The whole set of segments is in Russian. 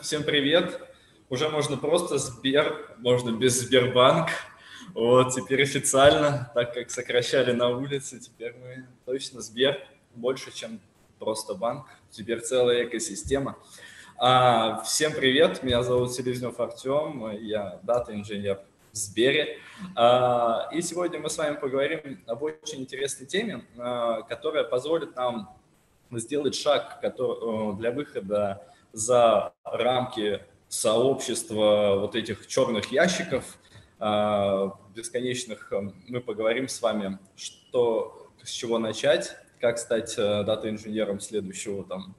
Всем привет. Уже можно просто Сбер, можно без Сбербанк. Вот, теперь официально, так как сокращали на улице, теперь мы точно Сбер больше, чем просто банк. Теперь целая экосистема. А, всем привет, меня зовут Селезнев Артем, я дата-инженер в Сбере. А, и сегодня мы с вами поговорим об очень интересной теме, а, которая позволит нам сделать шаг для выхода за рамки сообщества вот этих черных ящиков а, бесконечных, э, мы поговорим с вами, что, с чего начать, как стать э, дата-инженером следующего, там,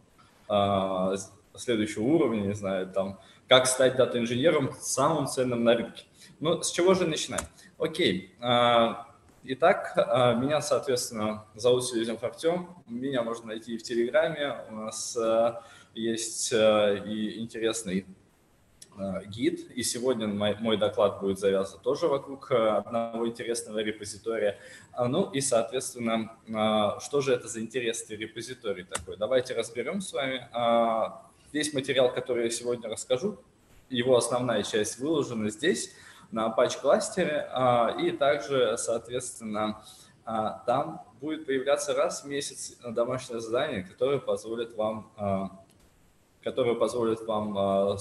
а, следующего уровня, не знаю, там, как стать дата-инженером самым ценным на рынке. Ну, с чего же начинать? Окей. А, итак, меня, соответственно, зовут Селезнев Артем. Меня можно найти и в Телеграме. У нас э, есть э, и интересный э, гид, и сегодня мой, мой доклад будет завязан тоже вокруг э, одного интересного репозитория. А, ну и, соответственно, что же это за интересный репозиторий такой? Давайте разберем с вами. А, весь материал, который я сегодня расскажу, его основная часть выложена здесь, на Apache кластере, а, и также, соответственно, там будет появляться раз в месяц домашнее задание, которое позволит вам которые позволят вам а,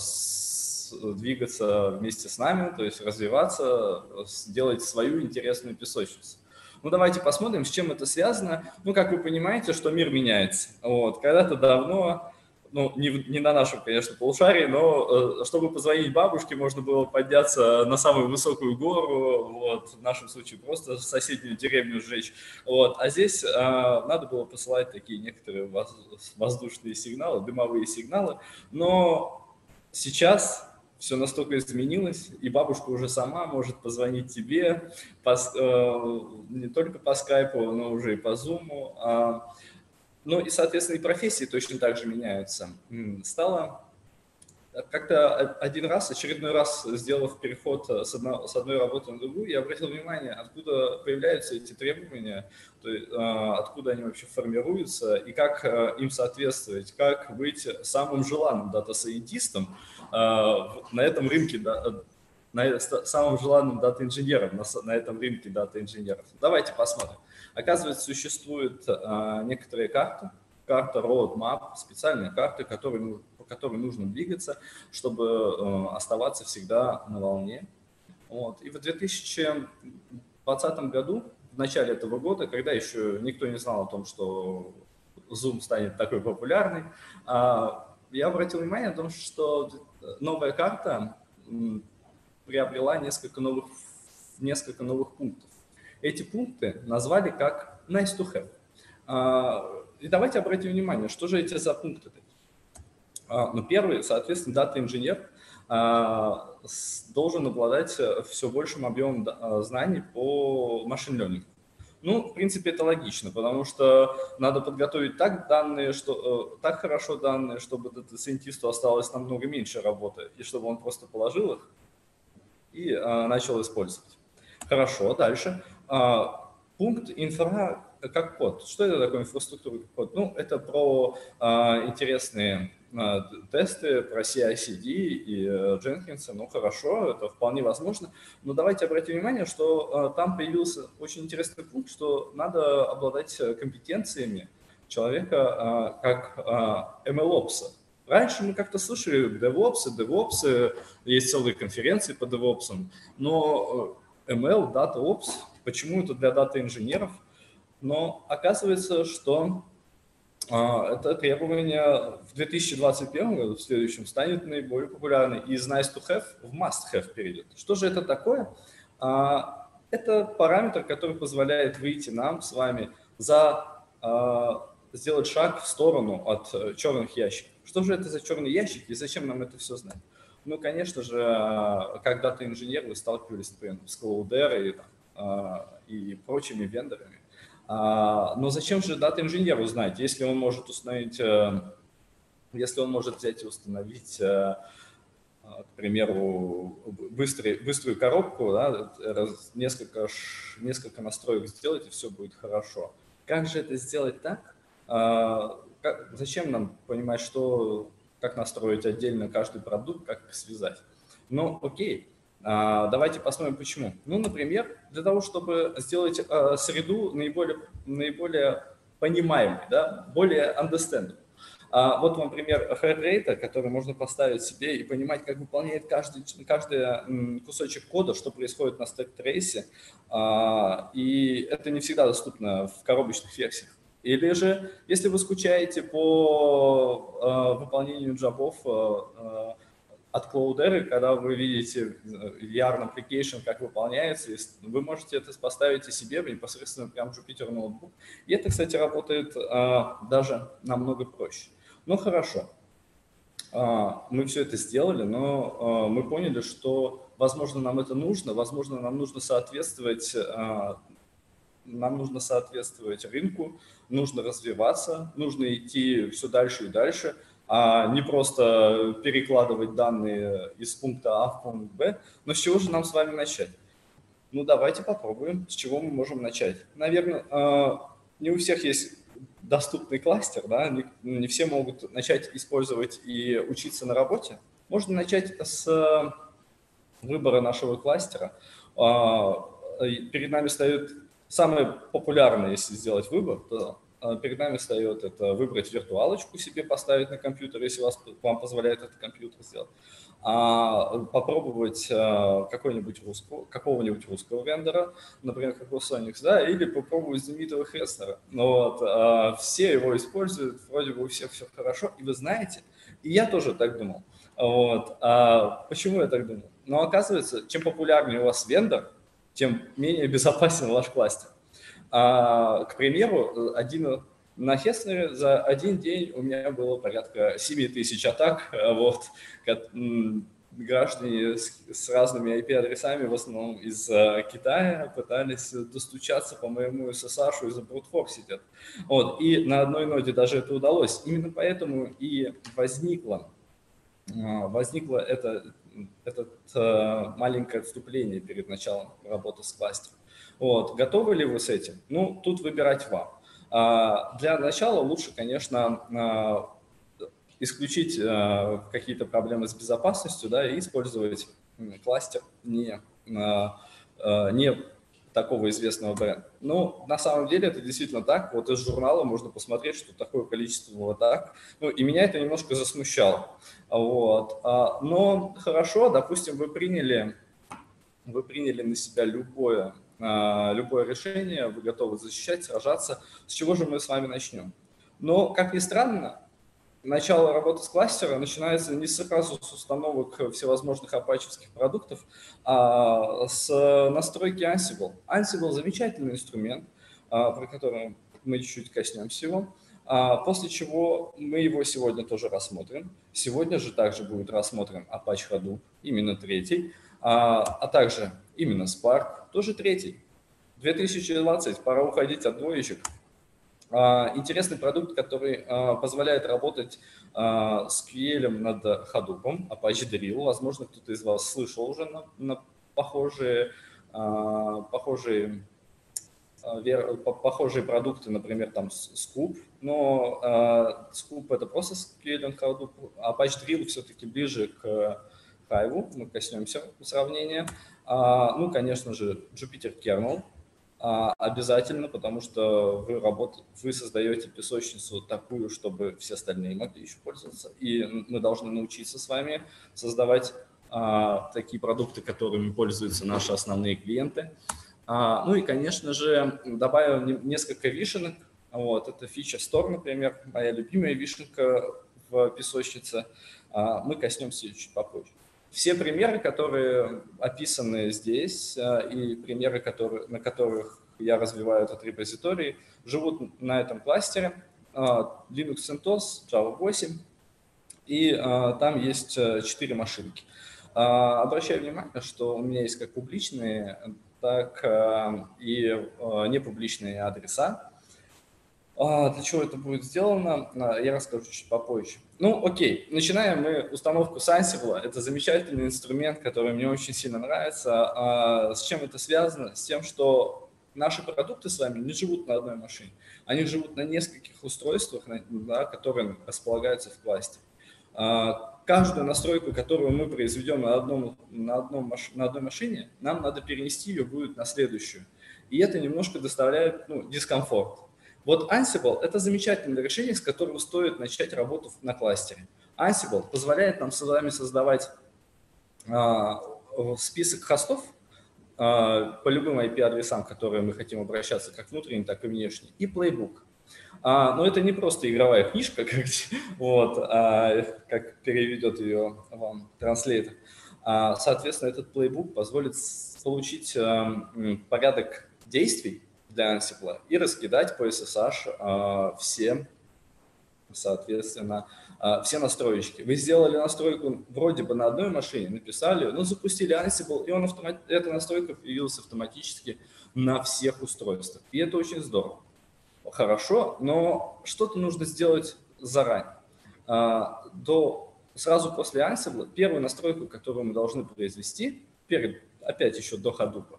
двигаться вместе с нами, то есть развиваться, сделать свою интересную песочницу. Ну, давайте посмотрим, с чем это связано. Ну, как вы понимаете, что мир меняется. Вот. Когда-то давно ну, не, не на нашем, конечно, полушарии, но э, чтобы позвонить бабушке, можно было подняться на самую высокую гору, вот, в нашем случае просто соседнюю деревню сжечь, вот, а здесь э, надо было посылать такие некоторые воздушные сигналы, дымовые сигналы, но сейчас все настолько изменилось, и бабушка уже сама может позвонить тебе по, э, не только по скайпу, но уже и по зуму, э, ну и, соответственно, и профессии точно так же меняются. Стало как-то один раз, очередной раз, сделав переход с, одно, с одной работы на другую, я обратил внимание, откуда появляются эти требования, то есть, а, откуда они вообще формируются и как а, им соответствовать, как быть самым желанным дата-сайентистом а, на этом рынке, на, самым желанным дата-инженером на, на этом рынке дата-инженеров. Давайте посмотрим. Оказывается, существуют а, некоторые карты, карта roadmap, специальные карты, которые, по которым нужно двигаться, чтобы а, оставаться всегда на волне. Вот. И в 2020 году, в начале этого года, когда еще никто не знал о том, что Zoom станет такой популярный, а, я обратил внимание на том, что новая карта приобрела несколько новых, несколько новых пунктов эти пункты назвали как nice to have. А, и давайте обратим внимание, что же эти за пункты. А, ну, первый, соответственно, дата-инженер а, должен обладать все большим объемом знаний по машин learning. Ну, в принципе, это логично, потому что надо подготовить так данные, что, э, так хорошо данные, чтобы дата-сайентисту осталось намного меньше работы, и чтобы он просто положил их и начал использовать. Хорошо, дальше. А, пункт инфра как код. Что это такое инфраструктура как код? Ну, это про а, интересные а, тесты, про CI-CD и Jenkins. Ну, хорошо, это вполне возможно. Но давайте обратим внимание, что там появился очень интересный пункт, что надо обладать компетенциями человека как MLOps. Раньше мы как-то слышали DevOps, DevOps, есть целые конференции по DevOps, но ML, DataOps Почему это для дата-инженеров? Но оказывается, что а, это требование в 2021 году, в следующем, станет наиболее популярным и из nice to have в must have перейдет. Что же это такое? А, это параметр, который позволяет выйти нам с вами за а, сделать шаг в сторону от э, черных ящиков. Что же это за черные ящики и зачем нам это все знать? Ну, конечно же, как дата-инженер вы сталкивались, например, с Cloudera и там, и прочими вендорами. А, но зачем же дата-инженеру знать, если он может установить, э, если он может взять и установить, э, а, к примеру, быстрый, быструю коробку, да, несколько, несколько настроек сделать, и все будет хорошо. Как же это сделать так? Как, зачем нам понимать, что как настроить отдельно каждый продукт, как их связать. Ну, окей, а, давайте посмотрим, почему. Ну, например, для того, чтобы сделать а, среду наиболее, наиболее понимаемой, да, более understandable. А вот вам пример rate, который можно поставить себе и понимать, как выполняет каждый, каждый кусочек кода, что происходит на стек трейсе. А, и это не всегда доступно в коробочных версиях. Или же, если вы скучаете по выполнению джабов от Cloudera, когда вы видите Yarn Application, как выполняется, вы можете это поставить и себе непосредственно прям Jupyter ноутбук. И это, кстати, работает э, даже намного проще. Ну хорошо, а, мы все это сделали, но а, мы поняли, что, возможно, нам это нужно, возможно, нам нужно соответствовать, а, нам нужно соответствовать рынку, нужно развиваться, нужно идти все дальше и дальше, а не просто перекладывать данные из пункта А в пункт Б. Но с чего же нам с вами начать? Ну, давайте попробуем, с чего мы можем начать. Наверное, не у всех есть доступный кластер, да, не, не все могут начать использовать и учиться на работе. Можно начать с выбора нашего кластера. А, перед нами стоит самое популярное, если сделать выбор, то а, перед нами встает это выбрать виртуалочку себе, поставить на компьютер, если вас, вам позволяет этот компьютер сделать, а попробовать а, какой-нибудь русского, какого-нибудь русского вендора, например, как Sonics, да, или попробовать знаменитого Хреснера. Но вот, а, все его используют, вроде бы у всех все хорошо, и вы знаете, и я тоже так думал. Вот. А почему я так думал? Но оказывается, чем популярнее у вас вендор, тем менее безопасен ваш кластер. А, к примеру, один, на Хеснере за один день у меня было порядка 7 тысяч атак. Вот, граждане с, с разными IP-адресами, в основном из uh, Китая, пытались достучаться по моему SSH из-за брутфорсить Вот, и на одной ноде даже это удалось. Именно поэтому и возникло, uh, возникло это, это uh, маленькое отступление перед началом работы с кластером. Вот. Готовы ли вы с этим? Ну, тут выбирать вам. А, для начала лучше, конечно, а, исключить а, какие-то проблемы с безопасностью да, и использовать кластер не, не такого известного бренда. Ну, на самом деле это действительно так. Вот из журнала можно посмотреть, что такое количество было так. Ну, и меня это немножко засмущало. Вот. Но хорошо, допустим, вы приняли, вы приняли на себя любое а, любое решение, вы готовы защищать, сражаться. С чего же мы с вами начнем? Но, как ни странно, начало работы с кластером начинается не сразу с установок всевозможных апачевских продуктов, а с настройки Ansible. Ansible – замечательный инструмент, а, про который мы чуть-чуть коснемся его. А, после чего мы его сегодня тоже рассмотрим. Сегодня же также будет рассмотрен Apache Hadoop, именно третий, а также именно Spark, тоже третий. 2020, пора уходить от двоечек. А, интересный продукт, который а, позволяет работать а, с QL над Hadoop, Apache Drill. Возможно, кто-то из вас слышал уже на, на похожие, похожие, похожие продукты, например, там Scoop, но Scoop это просто SQL Hadoop, Apache Drill все-таки ближе к Hive, мы коснемся сравнения. А, ну, конечно же, Jupyter Kernel а, обязательно, потому что вы, работ... вы создаете песочницу такую, чтобы все остальные могли еще пользоваться. И мы должны научиться с вами создавать а, такие продукты, которыми пользуются наши основные клиенты. А, ну и, конечно же, добавим несколько вишенок. Вот, это фича Store, например, моя любимая вишенка в песочнице. А, мы коснемся чуть попозже. Все примеры, которые описаны здесь, э, и примеры, которые, на которых я развиваю этот репозиторий, живут на этом кластере. Э, Linux CentOS, Java 8, и э, там есть 4 машинки. Обращаю внимание, что у меня есть как публичные, так и непубличные адреса. Для чего это будет сделано, я расскажу чуть попозже. Ну, окей, начинаем мы установку Sensible. Это замечательный инструмент, который мне очень сильно нравится. А с чем это связано? С тем, что наши продукты с вами не живут на одной машине. Они живут на нескольких устройствах, да, которые располагаются в кластере. каждую настройку, которую мы произведем на, одном, на, одном, на одной машине, нам надо перенести ее будет на следующую. И это немножко доставляет ну, дискомфорт. Вот Ansible – это замечательное решение, с которого стоит начать работу на кластере. Ansible позволяет нам с вами создавать а, список хостов а, по любым IP-адресам, которые мы хотим обращаться, как внутренним, так и внешним, и Playbook. А, но это не просто игровая книжка, как, вот, а, как переведет ее вам транслейтер. А, соответственно, этот плейбук позволит получить а, порядок действий для Ansible и раскидать по SSH а, все, соответственно, а, все настроечки. Вы сделали настройку вроде бы на одной машине, написали, но запустили Ansible, и он автомат... эта настройка появилась автоматически на всех устройствах. И это очень здорово. Хорошо, но что-то нужно сделать заранее. А, до, сразу после Ansible первую настройку, которую мы должны произвести, перед, опять еще до Hadoop,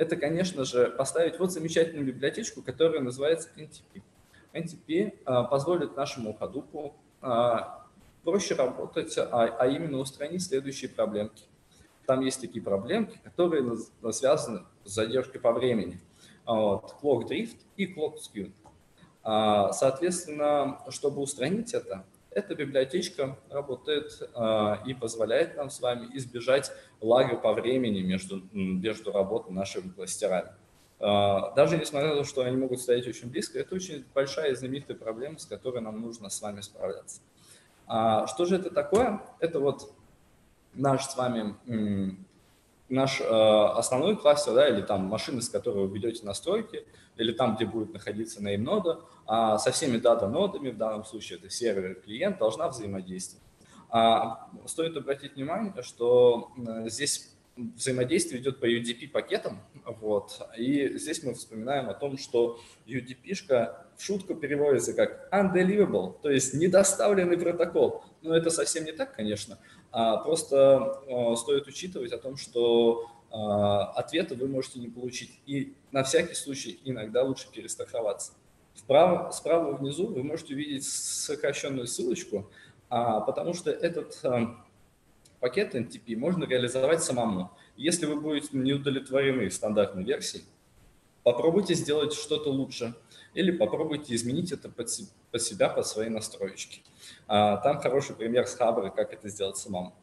это, конечно же, поставить вот замечательную библиотечку, которая называется NTP. NTP а, позволит нашему Hadoop а, проще работать, а, а именно устранить следующие проблемки. Там есть такие проблемки, которые связаны с задержкой по времени. Вот, clock drift и clock skew. Соответственно, чтобы устранить это, эта библиотечка работает э, и позволяет нам с вами избежать лага по времени между, между работой нашими кластерами. Э, даже несмотря на то, что они могут стоять очень близко, это очень большая и знаменитая проблема, с которой нам нужно с вами справляться. А что же это такое? Это вот наш с вами наш э, основной кластер, да, или там машины, с которой вы ведете настройки, или там, где будет находиться name-нода, а со всеми дата-нодами, в данном случае это сервер и клиент, должна взаимодействовать. А, стоит обратить внимание, что э, здесь взаимодействие идет по UDP пакетам, вот, и здесь мы вспоминаем о том, что UDP-шка шутку переводится как undeliverable, то есть недоставленный протокол. Но это совсем не так, конечно, а просто э, стоит учитывать о том, что э, ответа вы можете не получить. И на всякий случай иногда лучше перестраховаться. Вправо, справа внизу вы можете увидеть сокращенную ссылочку, а, потому что этот э, пакет NTP можно реализовать самому. Если вы будете не удовлетворены стандартной версией, попробуйте сделать что-то лучше или попробуйте изменить это под, под себя, под свои настроечки. А, там хороший пример с Хабра, как это сделать самому.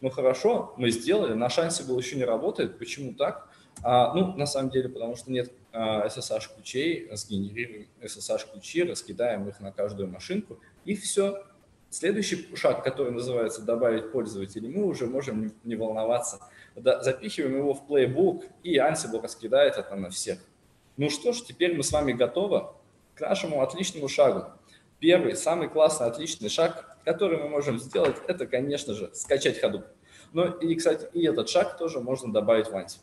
Ну хорошо, мы сделали, на шансе был еще не работает. Почему так? А, ну, на самом деле, потому что нет а, SSH-ключей, сгенерируем SSH-ключи, раскидаем их на каждую машинку, и все. Следующий шаг, который называется «добавить пользователей», мы уже можем не волноваться. Запихиваем его в Playbook, и Ansible раскидает это на всех. Ну что ж, теперь мы с вами готовы к нашему отличному шагу. Первый, самый классный, отличный шаг, который мы можем сделать, это, конечно же, скачать Hadoop. Ну и, кстати, и этот шаг тоже можно добавить в Ansible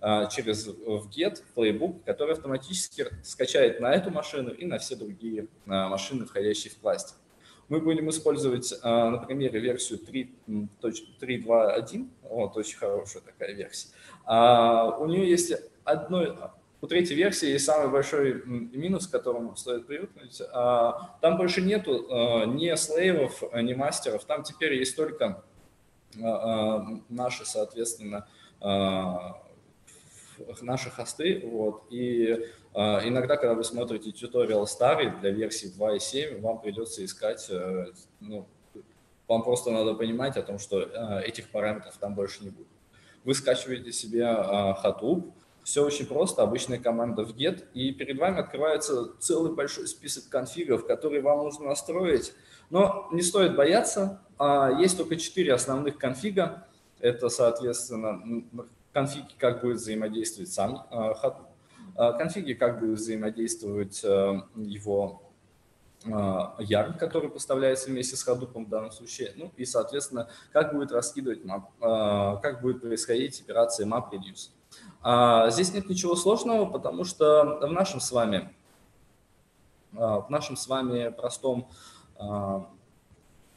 а, через в get playbook, который автоматически скачает на эту машину и на все другие а, машины, входящие в кластер. Мы будем использовать а, на примере версию 3.2.1, вот очень хорошая такая версия. У нее есть одно, у третьей версии есть самый большой минус, к которому стоит привыкнуть. А, там больше нету ни слейвов, ни мастеров, там теперь есть только наши, соответственно, наши хосты. Вот, и а, иногда, когда вы смотрите туториал старый для версии 2.7, вам придется искать, э, ну, вам просто надо понимать о том, что э, этих параметров там больше не будет. Вы скачиваете себе Hadoop, все очень просто, обычная команда в get, и перед вами открывается целый большой список конфигов, которые вам нужно настроить. Но не стоит бояться, а, есть только четыре основных конфига. Это, соответственно, конфиги, как будет взаимодействовать сам Hadoop, а, конфиги, как будет взаимодействовать э, его а, Yarn, который поставляется вместе с Hadoop в данном случае, ну и, соответственно, как будет раскидывать map, а, как будет происходить операция map-reduce. Здесь нет ничего сложного, потому что в нашем с вами, в нашем с вами простом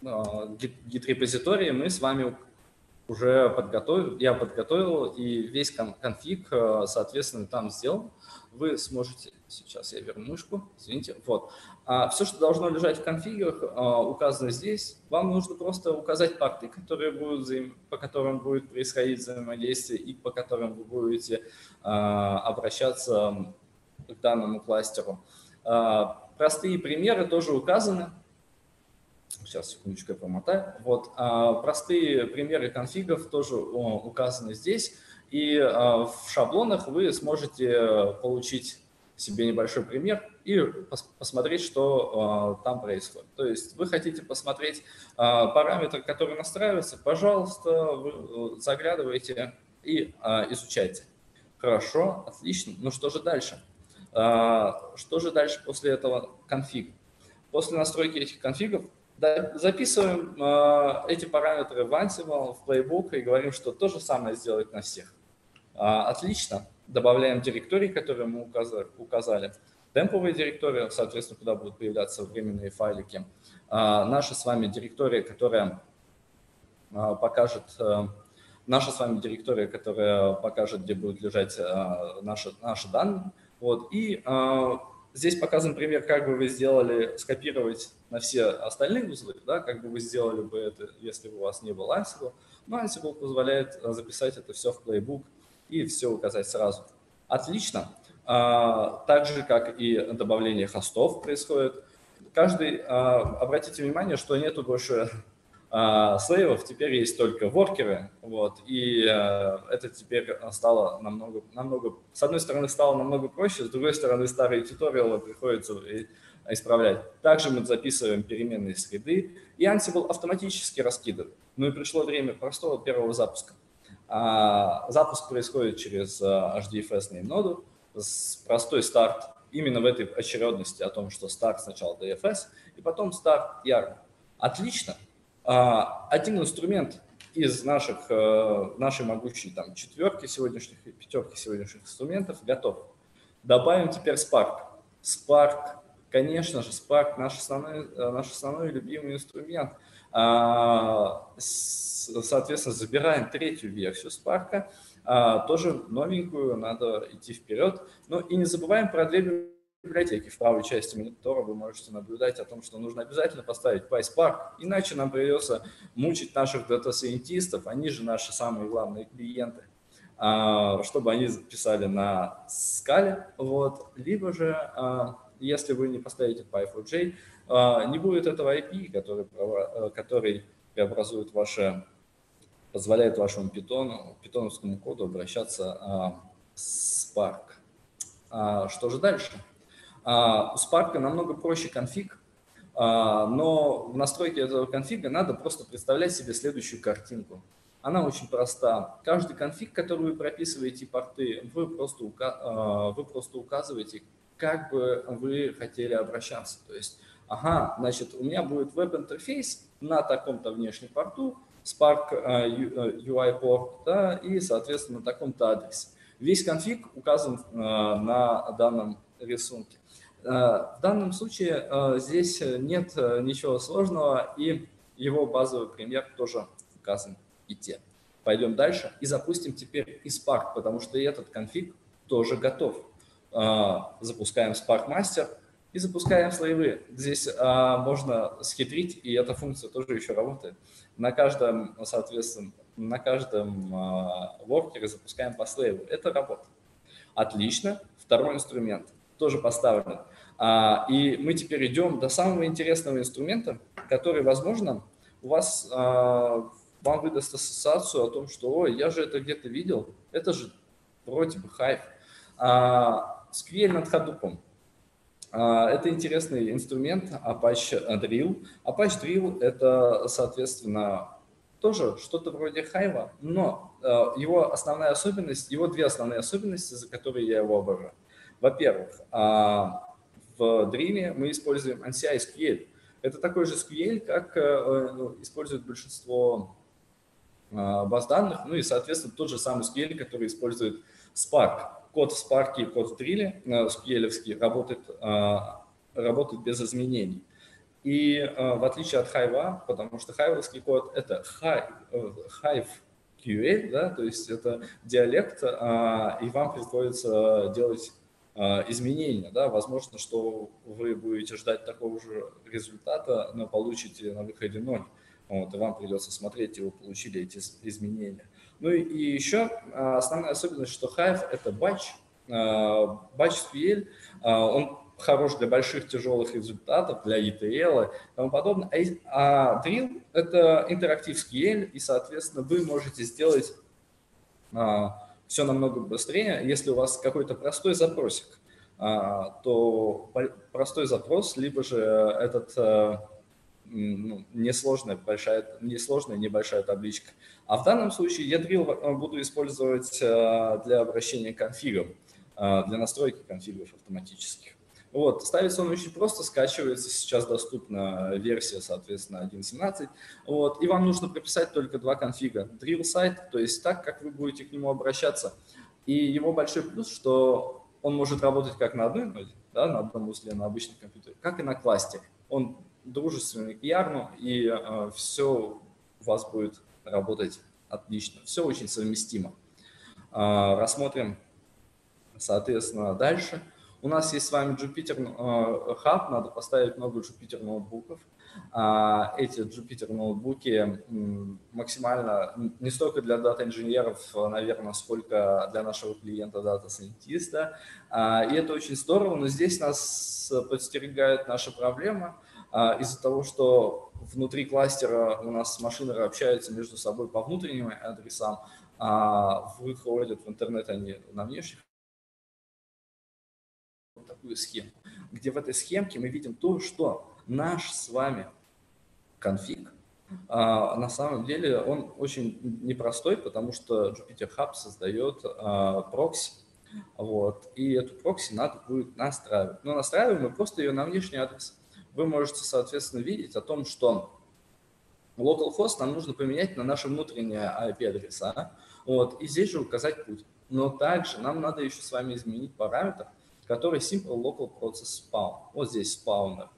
git-репозитории мы с вами уже подготовил, я подготовил, и весь конфиг, соответственно, там сделан. Вы сможете, сейчас я верну мышку, извините, вот. А все, что должно лежать в конфигах, указано здесь. Вам нужно просто указать порты, которые будут взаим... по которым будет происходить взаимодействие и по которым вы будете обращаться к данному кластеру. Простые примеры тоже указаны. Сейчас, секундочку, я промотаю. Вот, а, простые примеры конфигов тоже указаны здесь. И а, в шаблонах вы сможете получить себе небольшой пример и посмотреть, что а, там происходит. То есть вы хотите посмотреть параметры, которые настраиваются, пожалуйста, вы заглядывайте и изучайте. Хорошо, отлично. Ну что же дальше? Что же дальше после этого конфиг? После настройки этих конфигов записываем э, эти параметры в Ansible, в Playbook и говорим, что то же самое сделать на всех. А, отлично. Добавляем директории, которые мы указали. указали. Темповые директории, соответственно, куда будут появляться временные файлики. А, наша с вами директория, которая а, покажет э, наша с вами директория, которая покажет, где будут лежать наши, наши данные. Вот. И Здесь показан пример, как бы вы сделали, скопировать на все остальные узлы, да, как бы вы сделали бы это, если бы у вас не был Ansible. Но Ansible позволяет э, записать это все в Playbook и все указать сразу. Отлично. А, так же, как и добавление хостов происходит. Каждый, а, обратите внимание, что нету больше а, слейвов теперь есть только воркеры, вот, и а, это теперь стало намного, намного, с одной стороны стало намного проще, с другой стороны старые туториалы приходится исправлять. Также мы записываем переменные среды, и Ansible автоматически раскидывает. Ну и пришло время простого первого запуска. А, запуск происходит через HDFS ноду, простой старт именно в этой очередности о том, что старт сначала DFS, и потом старт YARN. Отлично, один инструмент из наших, э, нашей могучей там, четверки сегодняшних, пятерки сегодняшних инструментов готов. Добавим теперь Spark. Spark, конечно же, Spark наш основной, э, наш основной любимый инструмент. А, соответственно, забираем третью версию Spark, а, тоже новенькую, надо идти вперед. Ну и не забываем про две библиотеки. В правой части монитора вы можете наблюдать о том, что нужно обязательно поставить PySpark, иначе нам придется мучить наших дата-сайентистов, они же наши самые главные клиенты, а, чтобы они писали на скале, вот, либо же, а, если вы не поставите Py4j, а, не будет этого IP, который, который преобразует ваше, позволяет вашему питону, питоновскому коду обращаться с Spark. Что же дальше? А, у Spark намного проще конфиг, а, но в настройке этого конфига надо просто представлять себе следующую картинку. Она очень проста. Каждый конфиг, который вы прописываете порты, вы просто, а, вы просто указываете, как бы вы хотели обращаться. То есть, ага, значит, у меня будет веб-интерфейс на таком-то внешнем порту, Spark UI порт, да, и, соответственно, на таком-то адресе. Весь конфиг указан на данном рисунке. Э, в данном случае э, здесь нет э, ничего сложного, и его базовый пример тоже указан и те. Пойдем дальше и запустим теперь и Spark, потому что и этот конфиг тоже готов. Запускаем Spark Master и запускаем слоевые. Здесь можно схитрить, и эта функция тоже еще работает. На каждом, соответственно, на каждом воркере запускаем по слейву. Это работает. Отлично. Второй инструмент тоже поставлен. А, и мы теперь идем до самого интересного инструмента, который, возможно, у вас а, вам выдаст ассоциацию о том, что ой, я же это где-то видел, это же вроде бы хайп. А, SQL над Hadoop. Это интересный инструмент Apache Drill. Apache Drill – это, соответственно, тоже что-то вроде хайва, но его основная особенность, его две основные особенности, за которые я его обожаю. Во-первых, в Dream мы используем ANSI SQL. Это такой же SQL, как э, ну, использует большинство э, баз данных, ну и, соответственно, тот же самый SQL, который использует Spark. Код в Spark и код в Drill, э, SQL работает, работает без изменений. И в отличие от Hive, потому что хайвовский код – это Hive, QL, да, то есть это диалект, и вам приходится делать изменения, да, возможно, что вы будете ждать такого же результата, но получите на выходе ноль, вот, и вам придется смотреть, и вы получили эти изменения. Ну и, и еще а, основная особенность, что Hive – это батч, батч SQL, он хорош для больших тяжелых результатов, для ETL и тому подобное. А, а Drill – это интерактив SQL, и, соответственно, вы можете сделать а, все намного быстрее, если у вас какой-то простой запросик, а, то простой запрос, либо же этот а, ну, несложная, большая, несложная небольшая табличка. А в данном случае я Drill буду использовать а, для обращения к конфигам, для настройки конфигов автоматических. Вот, ставится он очень просто, скачивается, сейчас доступна версия, соответственно, 1.17. Вот, и вам нужно прописать только два конфига. Drill site, то есть так, как вы будете к нему обращаться. И его большой плюс, что он может работать как на одной ноде, да, на одном узле, на обычном компьютере, как и на кластере. Он дружественный к Ярну, и э, все у вас будет работать отлично. Все очень совместимо. Э, рассмотрим, соответственно, дальше. У нас есть с вами Jupyter э, Hub, надо поставить много Jupyter ноутбуков. А, эти Jupyter ноутбуки максимально не столько для дата-инженеров, наверное, сколько для нашего клиента дата-сайентиста. А, и это очень здорово, но здесь нас подстерегает наша проблема а, из-за того, что внутри кластера у нас машины общаются между собой по внутренним адресам, выходят в интернет они на внешних такую схему, где в этой схемке мы видим то, что наш с вами конфиг, а, на самом деле он очень непростой, потому что Jupyter Hub создает а, прокси, вот, и эту прокси надо будет настраивать. Но настраиваем мы просто ее на внешний адрес. Вы можете, соответственно, видеть о том, что localhost нам нужно поменять на наши внутренние IP-адреса, вот, и здесь же указать путь. Но также нам надо еще с вами изменить параметр, который Simple Local Process Spawn. Вот здесь спаунер.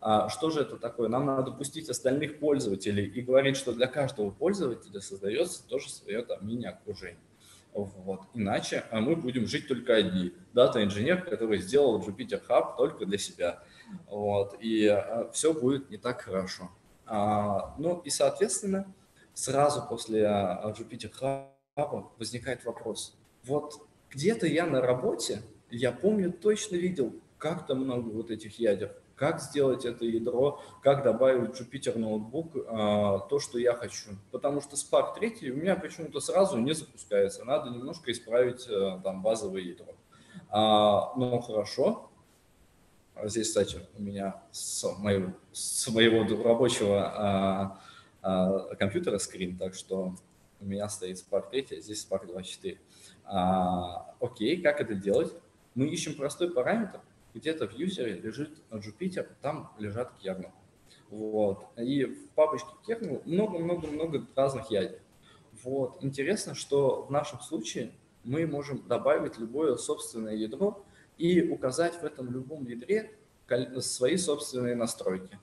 А что же это такое? Нам надо пустить остальных пользователей и говорить, что для каждого пользователя создается тоже свое там мини-окружение. Вот. Иначе а мы будем жить только одни. Дата-инженер, который сделал Jupyter Hub только для себя. Вот. И а, все будет не так хорошо. А, ну и, соответственно, сразу после а, Jupyter Hub возникает вопрос. Вот где-то я на работе я помню, точно видел, как там много вот этих ядер, как сделать это ядро, как добавить Jupyter ноутбук, а, то, что я хочу. Потому что Spark 3 у меня почему-то сразу не запускается, надо немножко исправить а, там базовое ядро. А, но хорошо, здесь, кстати, у меня с моего, с моего рабочего а, а, компьютера скрин, так что у меня стоит Spark 3, а здесь Spark 24. А, окей, как это делать? Мы ищем простой параметр, где-то в юзере лежит Jupyter, там лежат кернелы. Вот. И в папочке kernel много-много-много разных ядер. Вот. Интересно, что в нашем случае мы можем добавить любое собственное ядро и указать в этом любом ядре свои собственные настройки.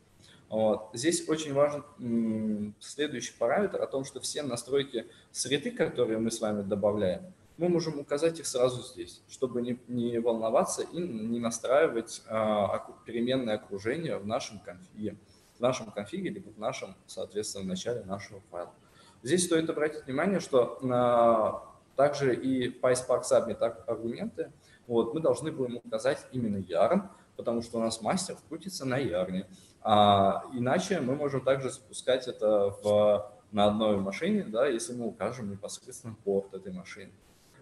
Вот. Здесь очень важен следующий параметр о том, что все настройки среды, которые мы с вами добавляем, мы можем указать их сразу здесь, чтобы не, не волноваться и не настраивать а, переменное окружение в нашем конфиге, в нашем конфиге, либо в нашем, соответственно, начале нашего файла. Здесь стоит обратить внимание, что а, также и PySpark Submit аргументы вот, мы должны будем указать именно yarn, потому что у нас мастер крутится на yarn. А, иначе мы можем также запускать это в, на одной машине, да, если мы укажем непосредственно порт этой машины.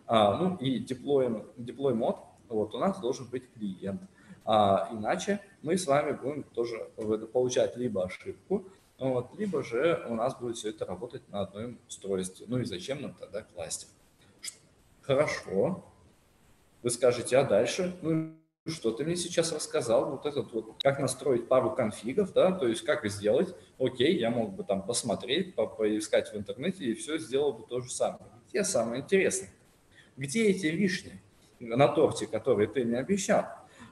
А, ну и deploy, deploy мод, вот у нас должен быть клиент. А, иначе мы с вами будем тоже получать либо ошибку, вот, либо же у нас будет все это работать на одном устройстве. Ну и зачем нам тогда кластер? Хорошо. Вы скажете, а дальше? Ну, что ты мне сейчас рассказал, вот этот вот, как настроить пару конфигов, да, то есть как сделать, окей, я мог бы там посмотреть, по поискать в интернете и все сделал бы то же самое. Где самое интересное? Где эти вишни на торте, которые ты мне обещал?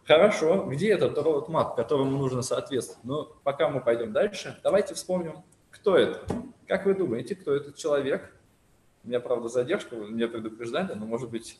Хорошо, где этот роудмап, которому нужно соответствовать? Но пока мы пойдем дальше, давайте вспомним, кто это. Как вы думаете, кто этот человек? У меня, правда, задержка, меня предупреждали, но, может быть,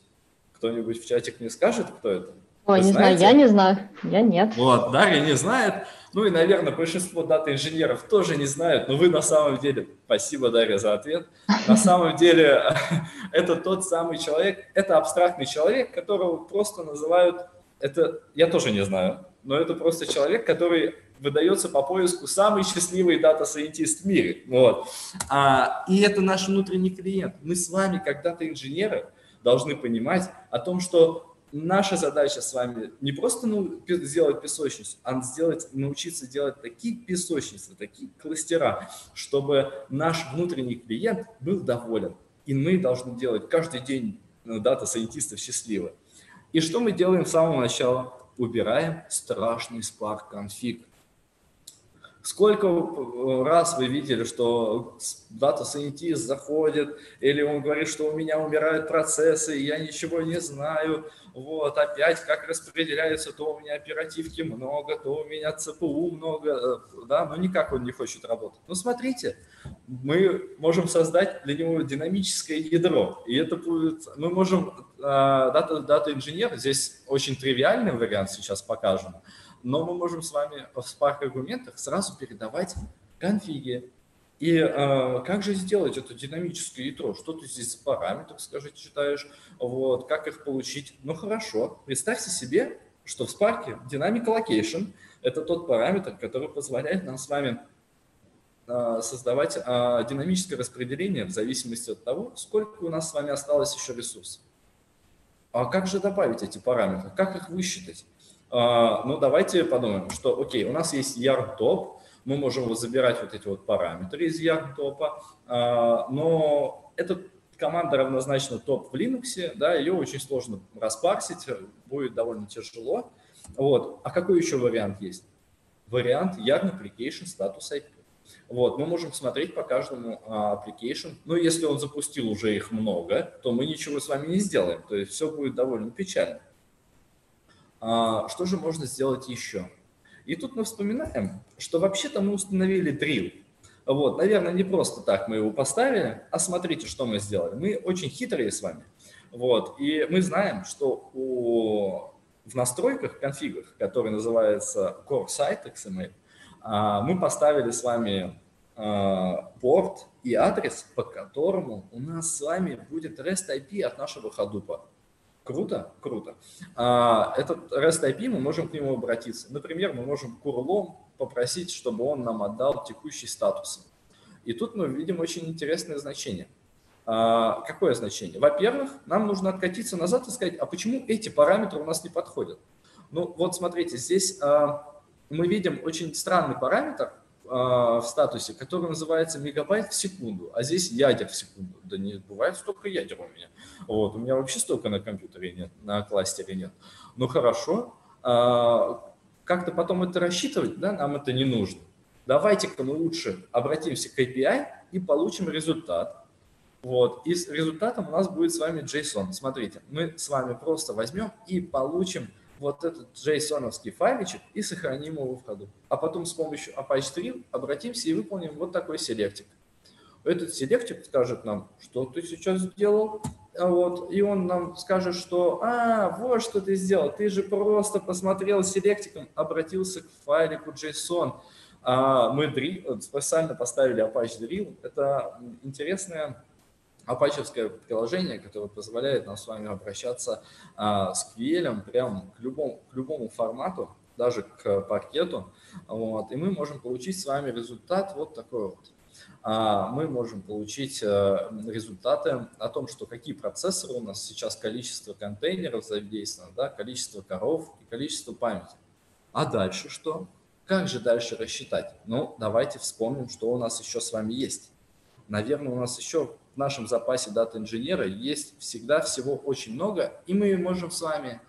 кто-нибудь в чатик мне скажет, кто это? Ой, не знаете? знаю, я не знаю, я нет. Вот, Дарья не знает. Ну и, наверное, большинство дата-инженеров тоже не знают, но вы на самом деле, спасибо, Дарья, за ответ, на самом деле это тот самый человек, это абстрактный человек, которого просто называют, это я тоже не знаю, но это просто человек, который выдается по поиску самый счастливый дата-сайентист в мире. Вот. А, и это наш внутренний клиент. Мы с вами, как дата-инженеры, должны понимать о том, что наша задача с вами не просто ну, сделать песочницу, а сделать, научиться делать такие песочницы, такие кластера, чтобы наш внутренний клиент был доволен. И мы должны делать каждый день ну, дата-сайентистов счастливы. И что мы делаем с самого начала? Убираем страшный Spark конфиг. Сколько э, раз вы видели, что дата сайентист заходит, или он говорит, что у меня умирают процессы, я ничего не знаю, вот, опять как распределяется, то у меня оперативки много, то у меня ЦПУ много, э, да, но никак он не хочет работать. Ну, смотрите, мы можем создать для него динамическое ядро, и это будет, мы можем, э, дата, дата инженер, здесь очень тривиальный вариант сейчас покажем, но мы можем с вами в Spark аргументах сразу передавать конфиги. И э, как же сделать это динамическое ядро? Что ты здесь за параметры, скажите, читаешь? Вот, как их получить? Ну хорошо, представьте себе, что в Spark Dynamic Location – это тот параметр, который позволяет нам с вами э, создавать э, динамическое распределение в зависимости от того, сколько у нас с вами осталось еще ресурсов. А как же добавить эти параметры? Как их высчитать? А, ну, давайте подумаем, что, окей, у нас есть yard-top, мы можем забирать вот эти вот параметры из yard-top, а, но эта команда равнозначна топ в Linux, да, ее очень сложно распарсить, будет довольно тяжело. Вот. А какой еще вариант есть? Вариант yarn application status IP. Вот, мы можем смотреть по каждому а, application. Ну, если он запустил уже их много, то мы ничего с вами не сделаем. То есть все будет довольно печально. А, что же можно сделать еще? И тут мы вспоминаем, что вообще-то мы установили drill. Вот, наверное, не просто так мы его поставили, а смотрите, что мы сделали. Мы очень хитрые с вами. Вот, и мы знаем, что у, в настройках, конфигах, который называется Core Site XML, а, мы поставили с вами а, порт и адрес, по которому у нас с вами будет REST IP от нашего ходупа. Круто? Круто. А, этот REST IP мы можем к нему обратиться. Например, мы можем курлом попросить, чтобы он нам отдал текущий статус. И тут мы видим очень интересное значение. А, какое значение? Во-первых, нам нужно откатиться назад и сказать, а почему эти параметры у нас не подходят? Ну вот смотрите, здесь а, мы видим очень странный параметр, в статусе, который называется мегабайт в секунду, а здесь ядер в секунду. Да не бывает столько ядер у меня. Вот, у меня вообще столько на компьютере нет, на кластере нет. Ну хорошо, а, как-то потом это рассчитывать, да, нам это не нужно. Давайте-ка мы лучше обратимся к API и получим результат. Вот, и с результатом у нас будет с вами JSON. Смотрите, мы с вами просто возьмем и получим вот этот json файличек и сохраним его в ходу. А потом с помощью Apache Stream обратимся и выполним вот такой селектик. Этот селектик скажет нам, что ты сейчас сделал, а вот, и он нам скажет, что «А, вот что ты сделал, ты же просто посмотрел селектиком, обратился к файлику JSON». А мы drill, специально поставили Apache Drill. Это интересная апачевское приложение, которое позволяет нам с вами обращаться а, с QL прям к любому, к любому формату, даже к паркету. Вот, и мы можем получить с вами результат вот такой вот. А, мы можем получить а, результаты о том, что какие процессоры у нас сейчас, количество контейнеров задействовано, да, количество коров и количество памяти. А дальше что? Как же дальше рассчитать? Ну, давайте вспомним, что у нас еще с вами есть. Наверное, у нас еще в нашем запасе дата-инженера есть всегда всего очень много, и мы можем с вами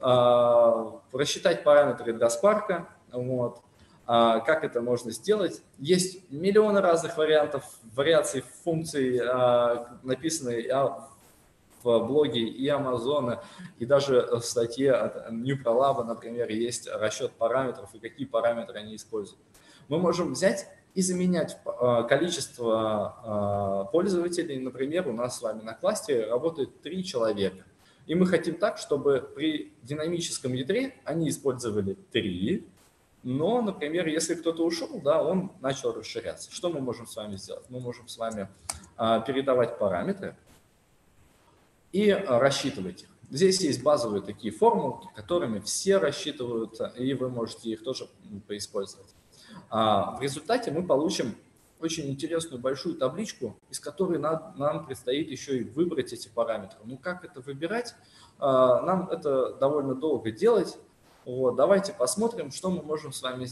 э, рассчитать параметры для Spark. Вот. А, как это можно сделать? Есть миллионы разных вариантов, вариаций функций, а, написанные в блоге и Амазона, и даже в статье от New ProLab, например, есть расчет параметров и какие параметры они используют. Мы можем взять и заменять э, количество э, пользователей. Например, у нас с вами на кластере работает три человека. И мы хотим так, чтобы при динамическом ядре они использовали три, но, например, если кто-то ушел, да, он начал расширяться. Что мы можем с вами сделать? Мы можем с вами передавать параметры и рассчитывать их. Здесь есть базовые такие формулы, которыми все рассчитываются, и вы можете их тоже поиспользовать. А в результате мы получим очень интересную большую табличку, из которой нам, нам предстоит еще и выбрать эти параметры. Ну как это выбирать? А, нам это довольно долго делать. Вот, давайте посмотрим, что мы можем с вами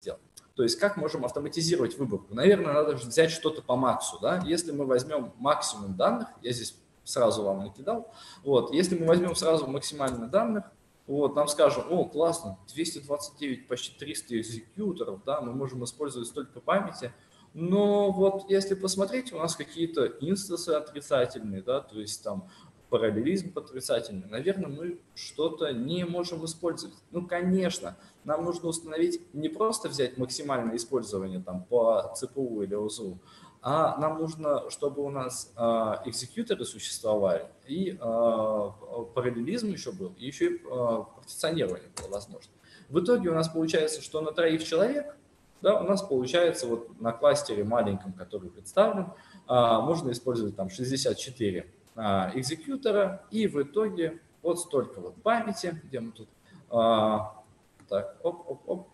сделать. То есть как можем автоматизировать выборку. Наверное, надо взять что-то по максу. Да? Если мы возьмем максимум данных, я здесь сразу вам накидал. Вот, если мы возьмем сразу максимально данных, вот, нам скажут, о, классно, 229, почти 300 экзекьюторов, да, мы можем использовать столько памяти, но вот если посмотреть, у нас какие-то инстансы отрицательные, да, то есть там параллелизм отрицательный, наверное, мы что-то не можем использовать. Ну, конечно, нам нужно установить не просто взять максимальное использование там по ЦПУ или ОЗУ, а нам нужно, чтобы у нас а, экзекьюторы существовали, и а, параллелизм еще был, и еще и а, партиционирование было возможно. В итоге у нас получается, что на троих человек, да, у нас получается вот на кластере маленьком, который представлен, можно использовать там 64 экзекьютора, и в итоге вот столько вот памяти, где мы тут, так, оп-оп-оп,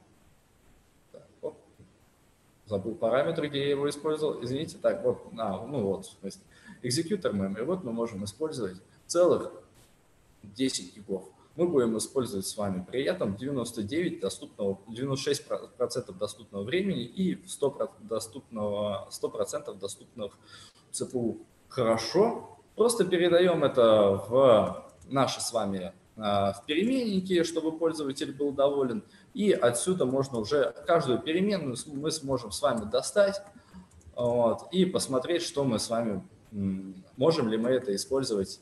забыл параметр, где я его использовал. Извините, так, вот, а, ну вот, то есть экзекьютор memory, вот мы можем использовать целых 10 гигов. Мы будем использовать с вами при этом 99 доступного, 96% доступного времени и 100%, доступного, 100 доступных ЦПУ. Хорошо. Просто передаем это в наши с вами а, в переменники, чтобы пользователь был доволен. И отсюда можно уже каждую переменную мы сможем с вами достать вот, и посмотреть, что мы с вами, можем ли мы это использовать,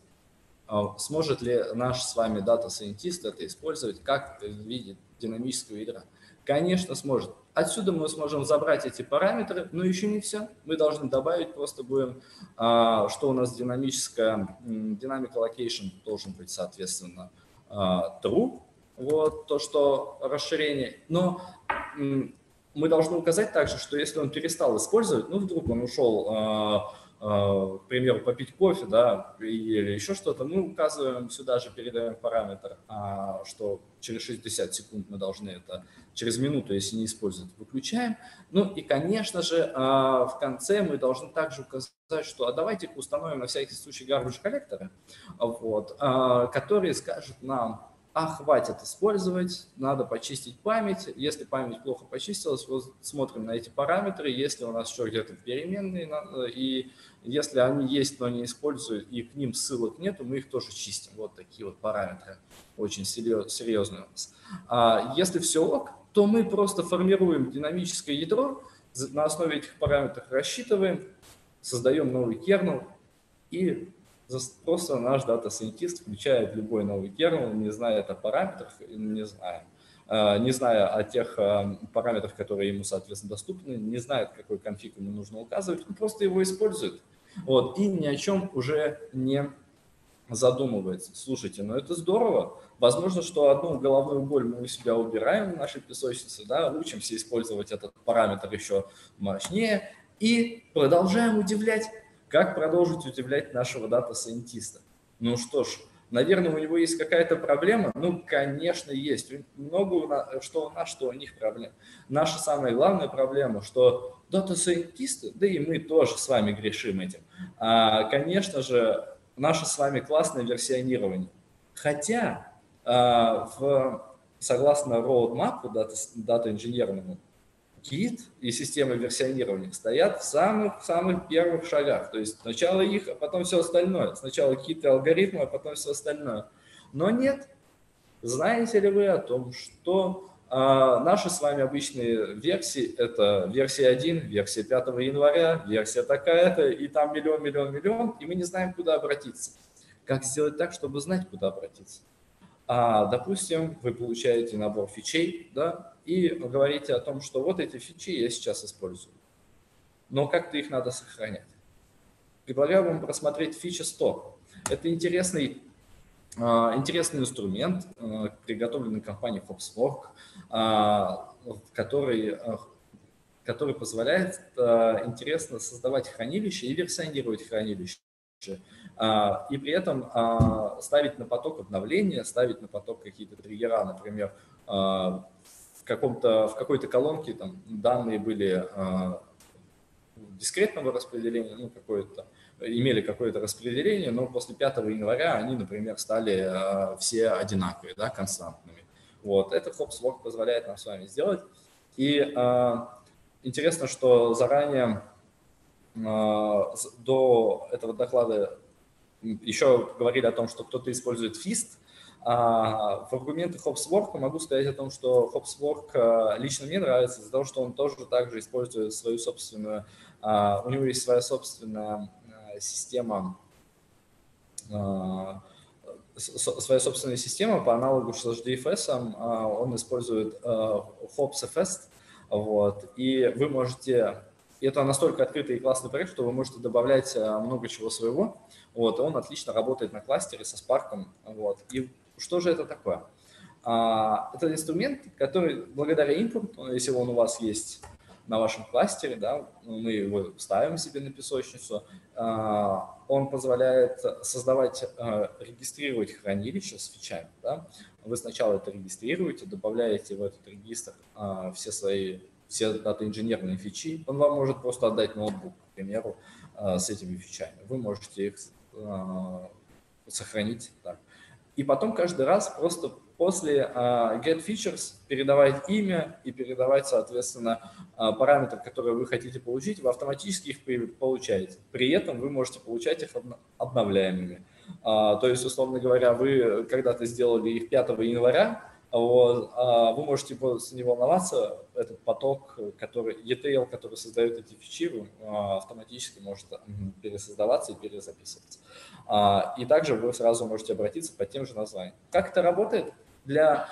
а, сможет ли наш с вами дата-сайентист это использовать как в виде динамического ядра. Конечно, сможет. Отсюда мы сможем забрать эти параметры, но еще не все. Мы должны добавить, просто будем, а, что у нас динамическая, динамика location должен быть, соответственно, а, true, вот то, что расширение. Но мы должны указать также, что если он перестал использовать, ну, вдруг он ушел, а, а, к примеру, попить кофе, да, или еще что-то, мы указываем сюда же, передаем параметр, что через 60 секунд мы должны это, через минуту, если не использовать, выключаем. Ну и, конечно же, в конце мы должны также указать, что а давайте установим на всякий случай garbage коллекторы, вот, которые скажут нам, а хватит использовать, надо почистить память. Если память плохо почистилась, вот смотрим на эти параметры, если у нас еще где-то переменные, и если они есть, но не используют, и к ним ссылок нету, мы их тоже чистим. Вот такие вот параметры, очень серьезные у нас. А если все ок, то мы просто формируем динамическое ядро, на основе этих параметров рассчитываем, создаем новый kernel и Просто наш дата-сайентист включает любой новый kernel, не зная о параметрах, не зная, а, не зная о тех а, параметрах, которые ему, соответственно, доступны, не знает, какой конфиг ему нужно указывать, он просто его использует. Вот, и ни о чем уже не задумывается. Слушайте, ну это здорово. Возможно, что одну головную боль мы у себя убираем в нашей песочнице, да, учимся использовать этот параметр еще мощнее и продолжаем удивлять как продолжить удивлять нашего дата-сайентиста? Ну что ж, наверное, у него есть какая-то проблема? Ну, конечно, есть. Много что у нас, что у них проблем. Наша самая главная проблема, что дата-сайентисты, да и мы тоже с вами грешим этим, а, конечно же, наше с вами классное версионирование. Хотя, а, в, согласно roadmap дата-инженерному, Git и система версионирования стоят в самых-самых первых шагах. То есть сначала их, а потом все остальное. Сначала какие-то алгоритмы, а потом все остальное. Но нет. Знаете ли вы о том, что а, наши с вами обычные версии – это версия 1, версия 5 января, версия такая-то, и там миллион, миллион, миллион, и мы не знаем, куда обратиться. Как сделать так, чтобы знать, куда обратиться? А, допустим, вы получаете набор фичей, да, и говорите о том, что вот эти фичи я сейчас использую. но как-то их надо сохранять. Предлагаю вам просмотреть фича 100. Это интересный, а, интересный инструмент, а, приготовленный компанией HopsWork, а, который, который позволяет интересно создавать хранилище и версионировать хранилище. И при этом ставить на поток обновления, ставить на поток какие-то триггера, например, в, каком-то, в какой-то колонке там, данные были дискретного распределения, ну, какое-то, имели какое-то распределение, но после 5 января они, например, стали э, все одинаковые, да, константными. Вот. Это HopsWork позволяет нам с вами сделать. И э, интересно, что заранее до этого доклада еще говорили о том, что кто-то использует а в аргументах HopsWork могу сказать о том, что HopsWork лично мне нравится из-за того, что он тоже также использует свою собственную, у него есть своя собственная система, а, своя собственная система по аналогу с HDFS, а, он использует а, HopsFS, вот, и вы можете, это настолько открытый и классный проект, что вы можете добавлять много чего своего, вот, он отлично работает на кластере со Spark, вот, и что же это такое? Это инструмент, который благодаря импорту, если он у вас есть на вашем кластере, да, мы его ставим себе на песочницу, а, он позволяет создавать, а, регистрировать хранилище с фичами. Да. Вы сначала это регистрируете, добавляете в этот регистр а, все свои все дата-инженерные фичи, он вам может просто отдать ноутбук, к примеру, с этими фичами. Вы можете их сохранить так. И потом каждый раз просто после uh, get features передавать имя и передавать, соответственно, uh, параметры, которые вы хотите получить, вы автоматически их получаете. При этом вы можете получать их обновляемыми. Uh, то есть, условно говоря, вы когда-то сделали их 5 января, вот, а вы можете просто не волноваться, этот поток, который, ETL, который создает эти фичи, автоматически может пересоздаваться и перезаписываться. И также вы сразу можете обратиться по тем же названиям. Как это работает? для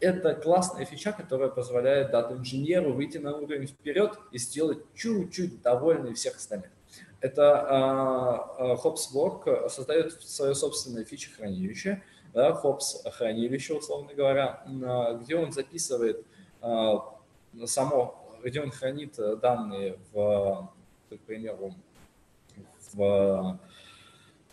это классная фича, которая позволяет дата-инженеру выйти на уровень вперед и сделать чуть-чуть довольный всех остальных. Это HopsWork создает свое собственное фичи-хранилище, да, Hops хранилище, условно говоря, где он записывает uh, само, где он хранит данные в, к примеру, в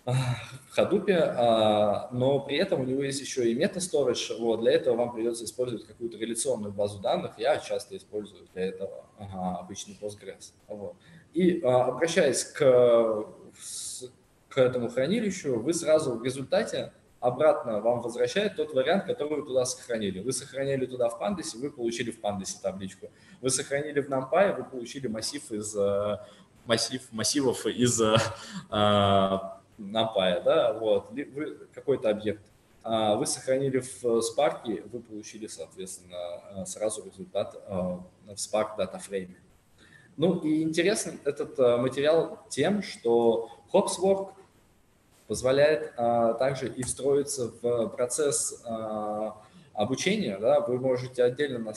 в Hadoop, а, но при этом у него есть еще и MetaStorage. Вот, для этого вам придется использовать какую-то реляционную базу данных. Я часто использую для этого ага, обычный Postgres. Вот. И а, обращаясь к, к этому хранилищу, вы сразу в результате обратно вам возвращает тот вариант, который вы туда сохранили. Вы сохранили туда в Pandas, вы получили в Pandas табличку. Вы сохранили в NumPy, вы получили массив из массив массивов из NumPy, да, вот, вы какой-то объект, а вы сохранили в Spark, вы получили, соответственно, э, сразу результат э, в Spark Data Frame. Ну и интересен этот э, материал тем, что HopsWork позволяет также и встроиться в процесс обучения. Да, вы можете отдельно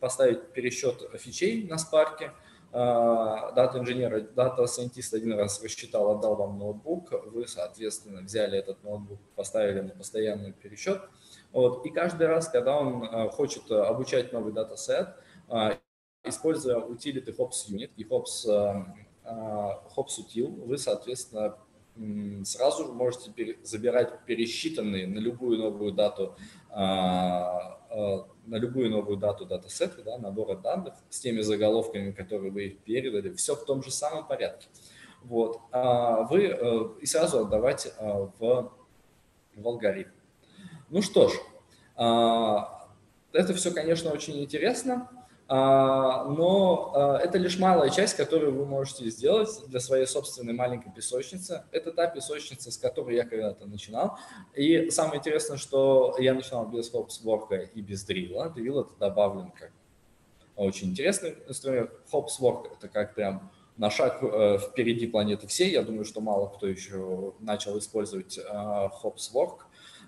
поставить пересчет фичей на Spark, дата инженера, дата сайентист один раз рассчитал, отдал вам ноутбук, вы, соответственно, взяли этот ноутбук, поставили на постоянный пересчет. Вот. И каждый раз, когда он а, хочет обучать новый датасет, а, используя утилиты Hops Unit и Hops, а, Hops Util, вы, соответственно, сразу же можете забирать пересчитанные на любую новую дату на любую новую дату датасета, да, набора данных с теми заголовками, которые вы их передали, все в том же самом порядке. Вот. А вы э, и сразу отдавать в, в алгоритм. Ну что ж, а, это все, конечно, очень интересно. А, но а, это лишь малая часть, которую вы можете сделать для своей собственной маленькой песочницы. Это та песочница, с которой я когда-то начинал. И самое интересное, что я начинал без HopsWork и без дрила. Дрил это добавлен как очень интересный инструмент. HopsWork это как прям на шаг э, впереди планеты всей. Я думаю, что мало кто еще начал использовать HopsWork,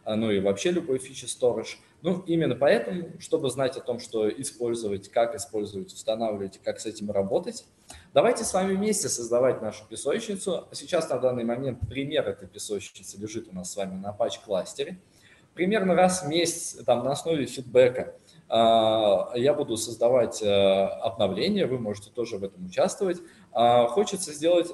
ну и вообще любой фичи storage. Ну, именно поэтому, чтобы знать о том, что использовать, как использовать, устанавливать как с этим работать, давайте с вами вместе создавать нашу песочницу. Сейчас на данный момент пример этой песочницы лежит у нас с вами на патч-кластере. Примерно раз в месяц там, на основе фидбэка – а, я буду создавать э, обновления, вы можете тоже в этом участвовать. А, хочется сделать,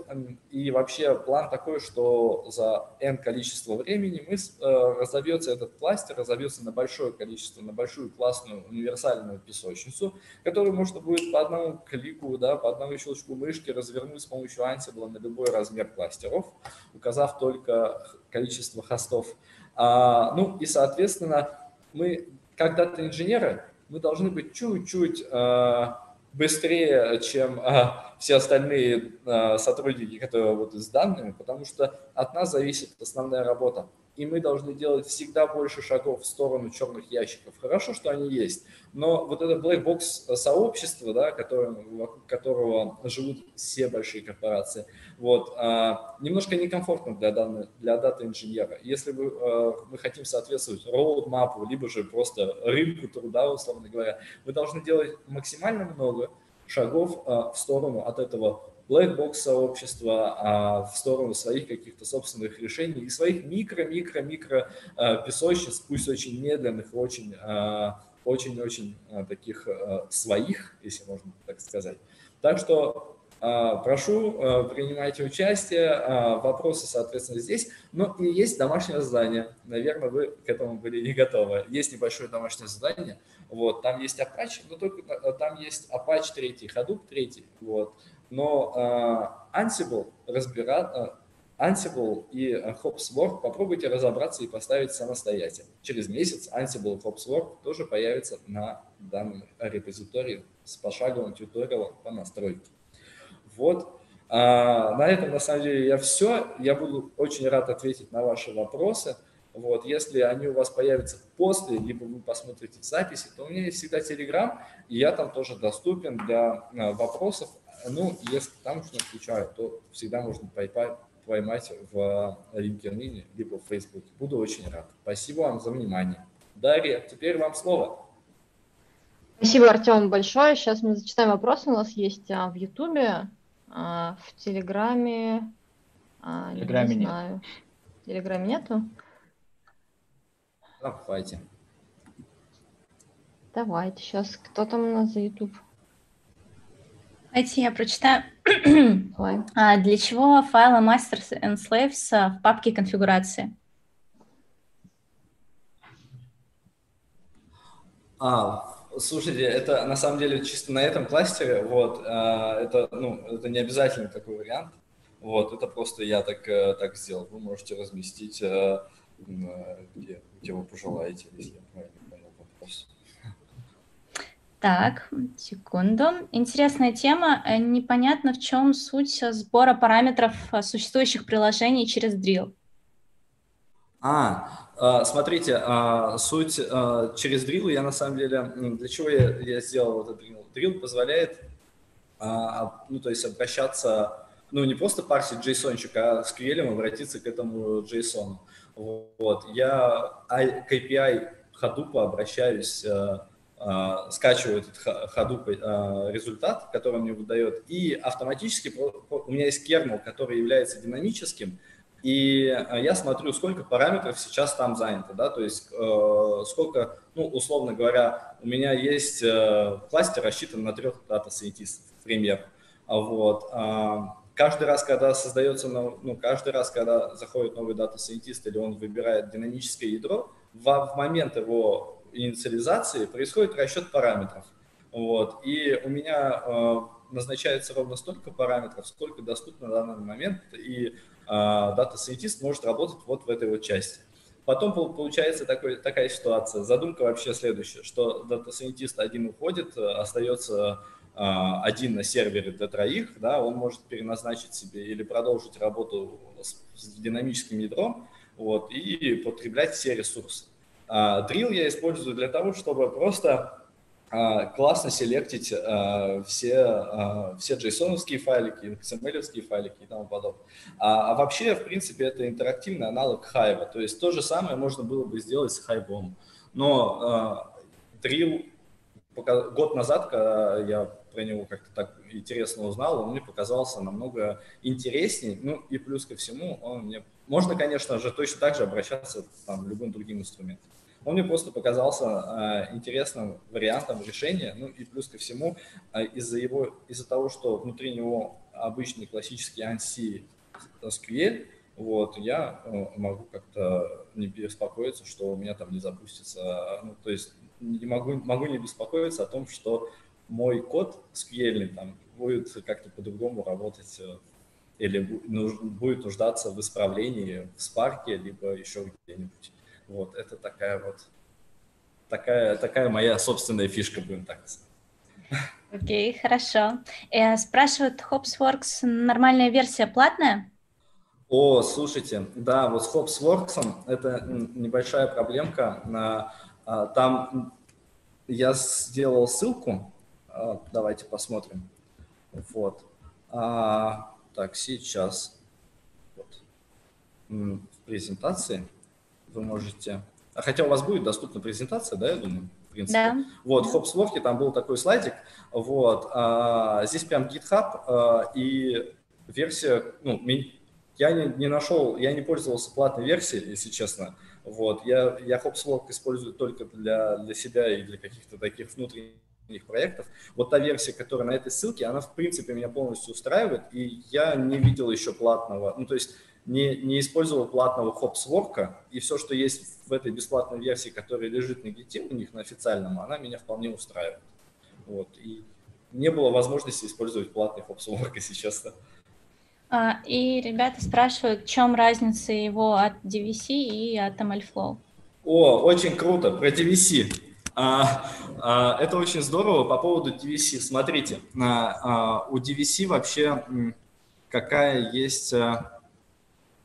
и вообще план такой, что за N количество времени мы э, разовьется этот кластер, разовьется на большое количество, на большую классную универсальную песочницу, которую можно будет по одному клику, да, по одному щелчку мышки развернуть с помощью Ansible на любой размер кластеров, указав только количество хостов. А, ну и, соответственно, мы как дата-инженеры мы должны быть чуть-чуть э, быстрее, чем э, все остальные э, сотрудники, которые работают с данными, потому что от нас зависит основная работа и мы должны делать всегда больше шагов в сторону черных ящиков. Хорошо, что они есть, но вот это black box сообщество, да, которое, вокруг которого живут все большие корпорации, вот, а, немножко некомфортно для, данной, для дата-инженера. Если вы, а, мы хотим соответствовать роудмапу, либо же просто рынку труда, условно говоря, вы должны делать максимально много шагов а, в сторону от этого black сообщества а в сторону своих каких-то собственных решений и своих микро-микро-микро а, песочниц, пусть очень медленных, очень очень-очень таких своих, если можно так сказать. Так что прошу, принимайте участие, вопросы, соответственно, здесь. Но и есть домашнее задание. Наверное, вы к этому были не готовы. Есть небольшое домашнее задание. Вот, там есть Apache, но только там есть Apache 3, Hadoop 3. Вот но э, Ansible разбирать, э, Ansible и HopsWork попробуйте разобраться и поставить самостоятельно. Через месяц Ansible и HopsWork тоже появятся на данном репозитории с пошаговым тьюториалом по настройке. Вот. А, на этом, на самом деле, я все. Я буду очень рад ответить на ваши вопросы. Вот, если они у вас появятся после, либо вы посмотрите записи, то у меня есть всегда Telegram, и я там тоже доступен для вопросов, ну, если там что отвечаю, то всегда можно поймать в LinkedIn, либо в Facebook. Буду очень рад. Спасибо вам за внимание. Дарья, теперь вам слово. Спасибо, Артем, большое. Сейчас мы зачитаем вопросы. У нас есть а, в Ютубе, а, в Телеграме. А, Телеграме не знаю. В Телеграме нету? Давайте. Давайте. Сейчас кто там у нас за YouTube? Давайте я прочитаю. а, для чего файлы masters and slaves а, в папке конфигурации? А, слушайте, это на самом деле чисто на этом кластере, вот, а, это, ну, это не обязательно такой вариант, вот, это просто я так, э, так сделал. Вы можете разместить, э, где, где вы пожелаете, если я правильно понял вопрос. Так, секунду. Интересная тема. Э, непонятно, в чем суть сбора параметров э, существующих приложений через drill. А, э, смотрите, а, суть через drill я на самом деле, для чего я, я сделал этот drill? Drill позволяет, а, ну, то есть обращаться, ну, не просто парсить JSON, а с QL обратиться к этому JSON. Вот, я к API Hadoop обращаюсь а, скачиваю этот Hadoop результат, который мне выдает, и автоматически у меня есть кернел, который является динамическим, и а, я смотрю, сколько параметров сейчас там занято, да, то есть э, сколько, ну, условно говоря, у меня есть э, кластер рассчитан на трех дата-сайентистов, пример, вот, каждый раз, когда создается, ну, каждый раз, когда заходит новый дата-сайентист или он выбирает динамическое ядро, в, в момент его инициализации происходит расчет параметров. Вот. И у меня э, назначается ровно столько параметров, сколько доступно на данный момент, и э, дата-сайентист может работать вот в этой вот части. Потом получается такой, такая ситуация. Задумка вообще следующая, что дата-сайентист один уходит, остается э, один на сервере для троих, да, он может переназначить себе или продолжить работу с, с динамическим ядром вот, и потреблять все ресурсы. А, drill я использую для того, чтобы просто а, классно селектить а, все, все JSON-овские файлики, XML-овские файлики и тому подобное. А, а вообще, в принципе, это интерактивный аналог Hive. То есть то же самое можно было бы сделать с Hive. Но э, Drill год назад, когда я про него как-то так интересно узнал, он мне показался намного интереснее. Ну и плюс ко всему, он мне... Можно, конечно же, точно так же обращаться там, любым другим инструментом. Он мне просто показался э, интересным вариантом решения. Ну и плюс ко всему, э, из-за его, из-за того, что внутри него обычный классический ANSI SQL, вот, я э, могу как-то не беспокоиться, что у меня там не запустится, ну, то есть не могу, могу не беспокоиться о том, что мой код SQL там будет как-то по-другому работать или будет нуждаться в исправлении в Spark, либо еще где-нибудь. Вот, это такая вот, такая, такая моя собственная фишка, будем так сказать. Окей, okay, хорошо. Э, спрашивают, HopsWorks нормальная версия платная? О, слушайте, да, вот с HopsWorks это небольшая проблемка. А, там я сделал ссылку, а, давайте посмотрим. Вот. А, так, сейчас вот. в презентации вы можете... А хотя у вас будет доступна презентация, да, я думаю? В принципе. Да. Вот, в HopsWorks там был такой слайдик. Вот. А, здесь прям GitHub а, и версия, ну, я не, не нашел, я не пользовался платной версией, если честно. Вот. Я, я HopsWork использую только для, для себя и для каких-то таких внутренних проектов. Вот та версия, которая на этой ссылке, она в принципе меня полностью устраивает, и я не видел еще платного, ну то есть не, не использовал платного HopsWork, и все, что есть в этой бесплатной версии, которая лежит на Git у них, на официальном, она меня вполне устраивает. Вот. И не было возможности использовать платный HopsWork, если честно. А, и ребята спрашивают, в чем разница его от DVC и от MLflow? О, очень круто, про DVC. А, а, это очень здорово по поводу DVC. Смотрите, а, а, у DVC вообще какая есть а,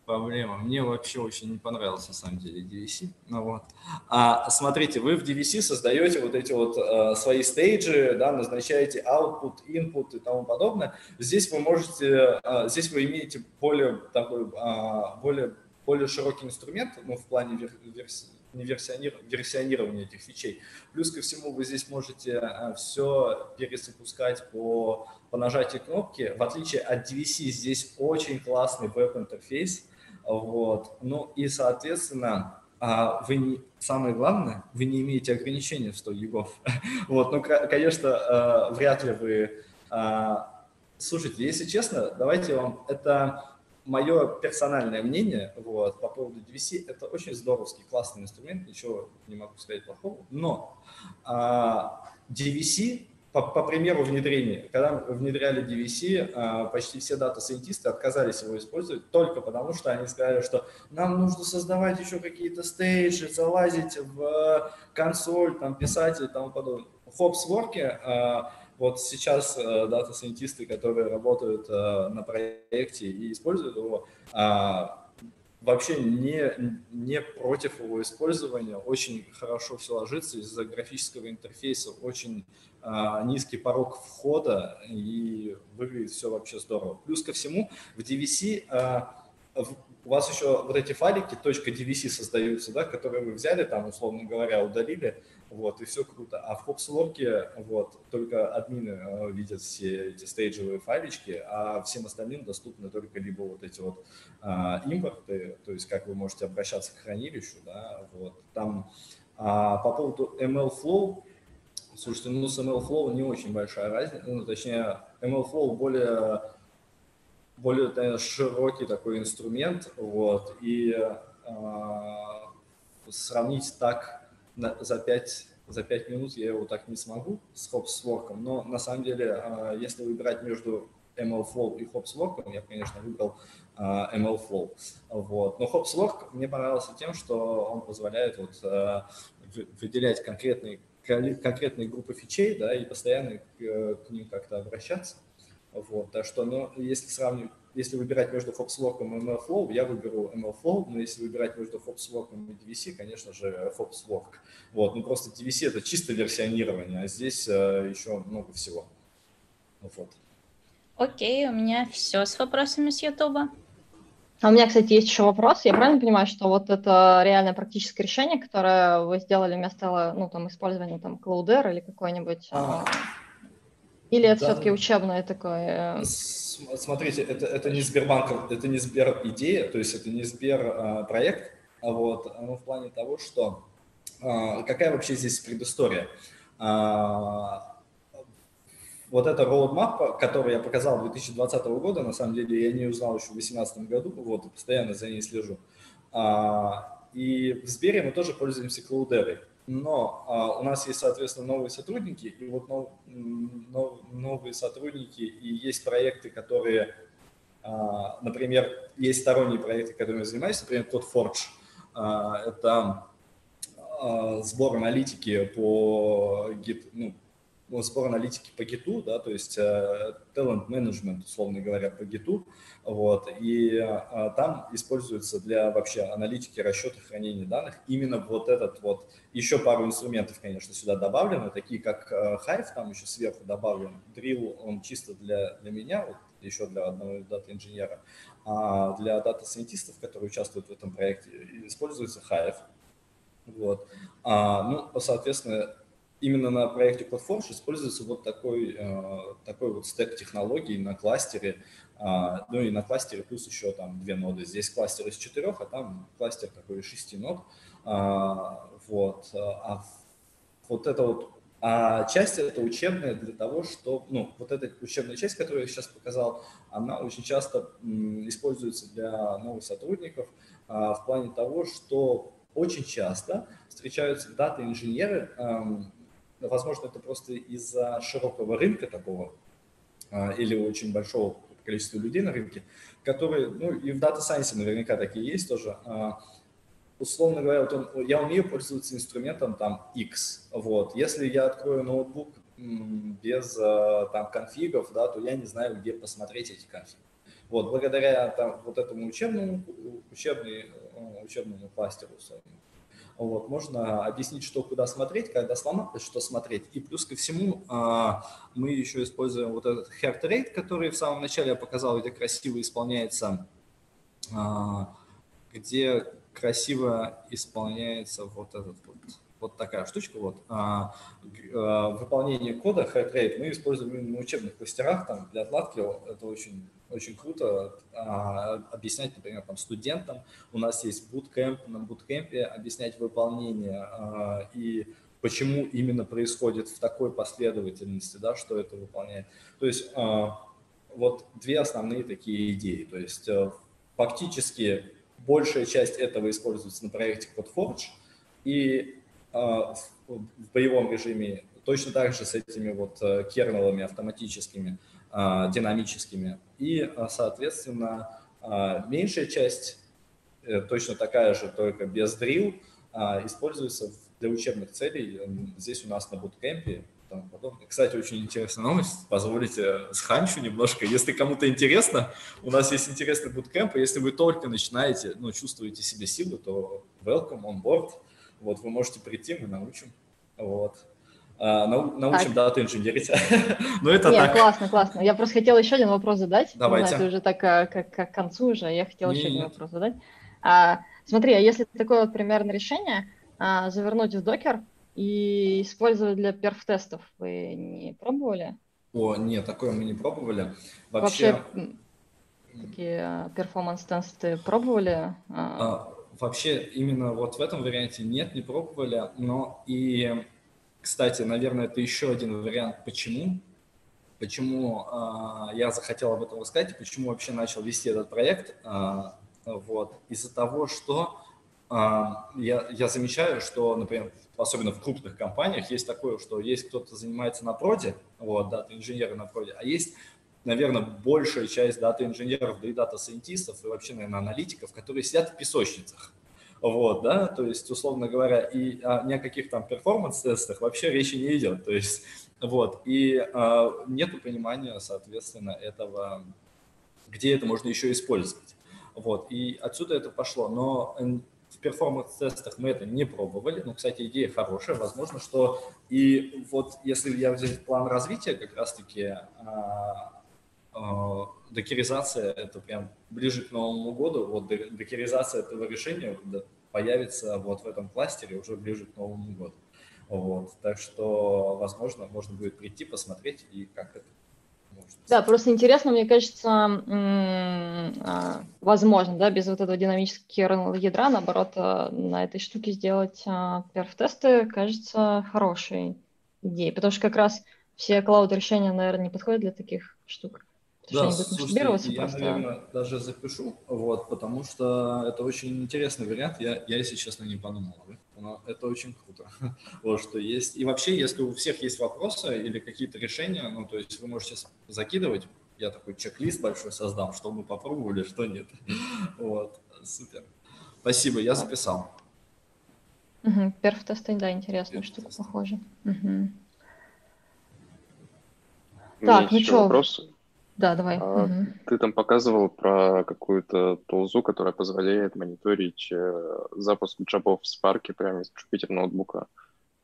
проблема. Мне вообще очень не понравился, на самом деле, DVC. Ну, вот. а, смотрите, вы в DVC создаете вот эти вот а, свои стейджи, да, назначаете output, input и тому подобное. Здесь вы можете, а, здесь вы имеете более такой, а, более, более широкий инструмент, ну, в плане вер, версии версионирования этих фичей. Плюс ко всему вы здесь можете а, все перезапускать по, по нажатию кнопки. В отличие от DVC здесь очень классный веб-интерфейс, вот. Ну и, соответственно, а, вы не, самое главное, вы не имеете ограничения в 100 гигов. Вот, ну, конечно, а, вряд ли вы... А, слушайте, если честно, давайте вам... Это мое персональное мнение вот, по поводу DVC. Это очень здоровский, классный инструмент, ничего не могу сказать плохого. Но DVC по, по примеру внедрения, когда внедряли DVC, а, почти все дата-сайентисты отказались его использовать только потому, что они сказали, что нам нужно создавать еще какие-то stage и, залазить в консоль, там, писать и тому подобное. В HopsWork а, вот сейчас а, дата-сайентисты, которые работают на проекте и используют его, вообще не, не против его использования, очень хорошо все ложится из-за графического интерфейса, очень а, низкий порог входа и выглядит все вообще здорово. Плюс ко всему в DVC а, у вас еще вот эти файлики .dvc создаются, да, которые вы взяли, там, условно говоря, удалили, вот, и все круто. А в HopsWork, вот, только админы э, видят все эти стейджевые файлички, а всем остальным доступны только либо вот эти вот а, импорты, то есть как вы можете обращаться к хранилищу, да, вот, там а, по поводу MLflow, слушайте, ну с MLflow не очень большая разница, ну, точнее, MLflow более более наверное, широкий такой инструмент, вот, и э, сравнить так на, за 5 за 5 минут я его так не смогу с HopsWork, но на самом деле, э, если выбирать между MLflow и HopsWork, я, конечно, выбрал э, MLflow. Вот. Но HopsWork мне понравился тем, что он позволяет вот, э, выделять конкретные, конкретные группы фичей да, и постоянно к, к ним как-то обращаться. Вот, так что, ну, если сравнивать, если выбирать между FopsWork и MLflow, я выберу MLflow, но если выбирать между FopsWork и DVC, конечно же, FopsWork. Вот, ну просто DVC это чисто версионирование, а здесь э, еще много всего. Вот. Окей, у меня все с вопросами с YouTube. А у меня, кстати, есть еще вопрос. Я правильно понимаю, что вот это реально практическое решение, которое вы сделали вместо ну, там, использования там, Cloudera или какой-нибудь... А, или это да. все-таки учебное такое? Э? Смотрите, это, это не Сбербанк, это не Сбер идея, то есть это не Сбер а, проект, а вот, оно в плане того, что а, какая вообще здесь предыстория. Вот эта roadmap, которую я показал 2020 года, на самом деле я не узнал еще в 2018 году, вот, постоянно за ней слежу. И в Сбере мы тоже пользуемся Cloudera. Но а, у нас есть, соответственно, новые сотрудники, и вот нов, нов, новые сотрудники, и есть проекты, которые, а, например, есть сторонние проекты, которыми я занимаюсь, например, тот Forge. А, это а, сбор аналитики по, ну, ну, сбор аналитики по гиту, да, то есть э, talent management, условно говоря, по гиту, вот, и э, там используется для вообще аналитики, расчета, хранения данных. Именно вот этот вот, еще пару инструментов, конечно, сюда добавлены, такие как э, Hive, там еще сверху добавлен, Drill, он чисто для, для меня, вот, еще для одного дата-инженера, а для дата-сайентистов, которые участвуют в этом проекте, используется Hive, вот, а, ну, соответственно, именно на проекте CodeForge используется вот такой, э, такой вот стек технологий на кластере, а, ну и на кластере плюс еще там две ноды. Здесь кластер из четырех, а там кластер такой из шести нод. А, вот. А вот это вот а часть это учебная для того, что, ну, вот эта учебная часть, которую я сейчас показал, она очень часто используется для новых сотрудников в плане того, что очень часто встречаются дата-инженеры, эм, Возможно, это просто из-за широкого рынка такого а, или очень большого количества людей на рынке, которые, ну и в Data Science наверняка такие есть тоже. А, условно говоря, вот он, я умею пользоваться инструментом там X. Вот. Если я открою ноутбук без а, там конфигов, да, то я не знаю, где посмотреть эти конфиги. Вот, благодаря там, вот этому учебному, учебный, учебному кластеру, вот, можно объяснить, что куда смотреть, когда сломалось, что смотреть. И плюс ко всему а, мы еще используем вот этот heart rate, который в самом начале я показал, где красиво исполняется, а, где красиво исполняется вот этот вот вот такая штучка, вот, а, а, выполнение кода rate мы используем на учебных кластерах, там, для отладки, это очень очень круто а, объяснять, например, там, студентам. У нас есть bootcamp, на bootcamp объяснять выполнение а, и почему именно происходит в такой последовательности, да, что это выполняет. То есть а, вот две основные такие идеи. То есть а, фактически большая часть этого используется на проекте CodeForge, и в, в боевом режиме точно так же с этими вот э, кернелами автоматическими а, динамическими. И, а, соответственно, а, меньшая часть, э, точно такая же, только без drill, используется для учебных целей. Здесь у нас на буткемпе Кстати, очень интересная новость. Позволите сханчу немножко. Если кому-то интересно, у нас есть интересный буткемп, если вы только начинаете, ну, чувствуете себе силы, то welcome on board. Вот, вы можете прийти, мы научим. Вот. А, научим дату инженерить. ну, это Нет, так. классно, классно. Я просто хотела еще один вопрос задать. Давайте. Знаю, это уже так как, как к концу уже. Я хотела еще один вопрос задать. А, смотри, а если такое вот примерно решение а, завернуть в докер и использовать для перф-тестов, вы не пробовали? О, нет, такое мы не пробовали. Вообще, Вообще такие перформанс-тесты пробовали? А, вообще, именно вот в этом варианте нет, не пробовали, но и кстати, наверное, это еще один вариант, почему. Почему э, я захотел об этом рассказать и почему вообще начал вести этот проект. Э, вот, из-за того, что э, я, я замечаю, что, например, особенно в крупных компаниях, есть такое, что есть кто-то занимается на проде, вот, дата-инженеры на проде, а есть наверное, большая часть дата-инженеров, да и дата-сайентистов, и вообще, наверное, аналитиков, которые сидят в песочницах. Вот, да, то есть, условно говоря, и а, ни о каких там перформанс-тестах вообще речи не идет. То есть, вот, и а, нет понимания, соответственно, этого, где это можно еще использовать. Вот, и отсюда это пошло. Но в перформанс-тестах мы это не пробовали. Ну, кстати, идея хорошая. Возможно, что и вот если я взять план развития как раз-таки а, докеризация это прям ближе к Новому году, вот докеризация этого решения появится вот в этом кластере уже ближе к Новому году. Вот. Так что, возможно, можно будет прийти, посмотреть и как это. Да, просто интересно, мне кажется, а, возможно, да, без вот этого динамического ядра, наоборот, а, на этой штуке сделать а, перф-тесты, кажется, хорошей идеей, потому что как раз все клауд-решения, наверное, не подходят для таких штук. Да, слушайте, я, просто... наверное, даже запишу, вот, потому что это очень интересный вариант. Я, я если честно, не подумал. Но это очень круто. вот что есть. И вообще, если у всех есть вопросы или какие-то решения, ну, то есть вы можете закидывать. Я такой чек-лист большой создам, что мы попробовали, что нет. вот, супер. Спасибо, я записал. Угу, перф-тесты, да, интересная штука, похоже. Угу. Так, ну что? Вопрос. Да, давай. А, угу. Ты там показывал про какую-то тулзу, которая позволяет мониторить э, запуск джабов в Spark прямо из Jupyter ноутбука.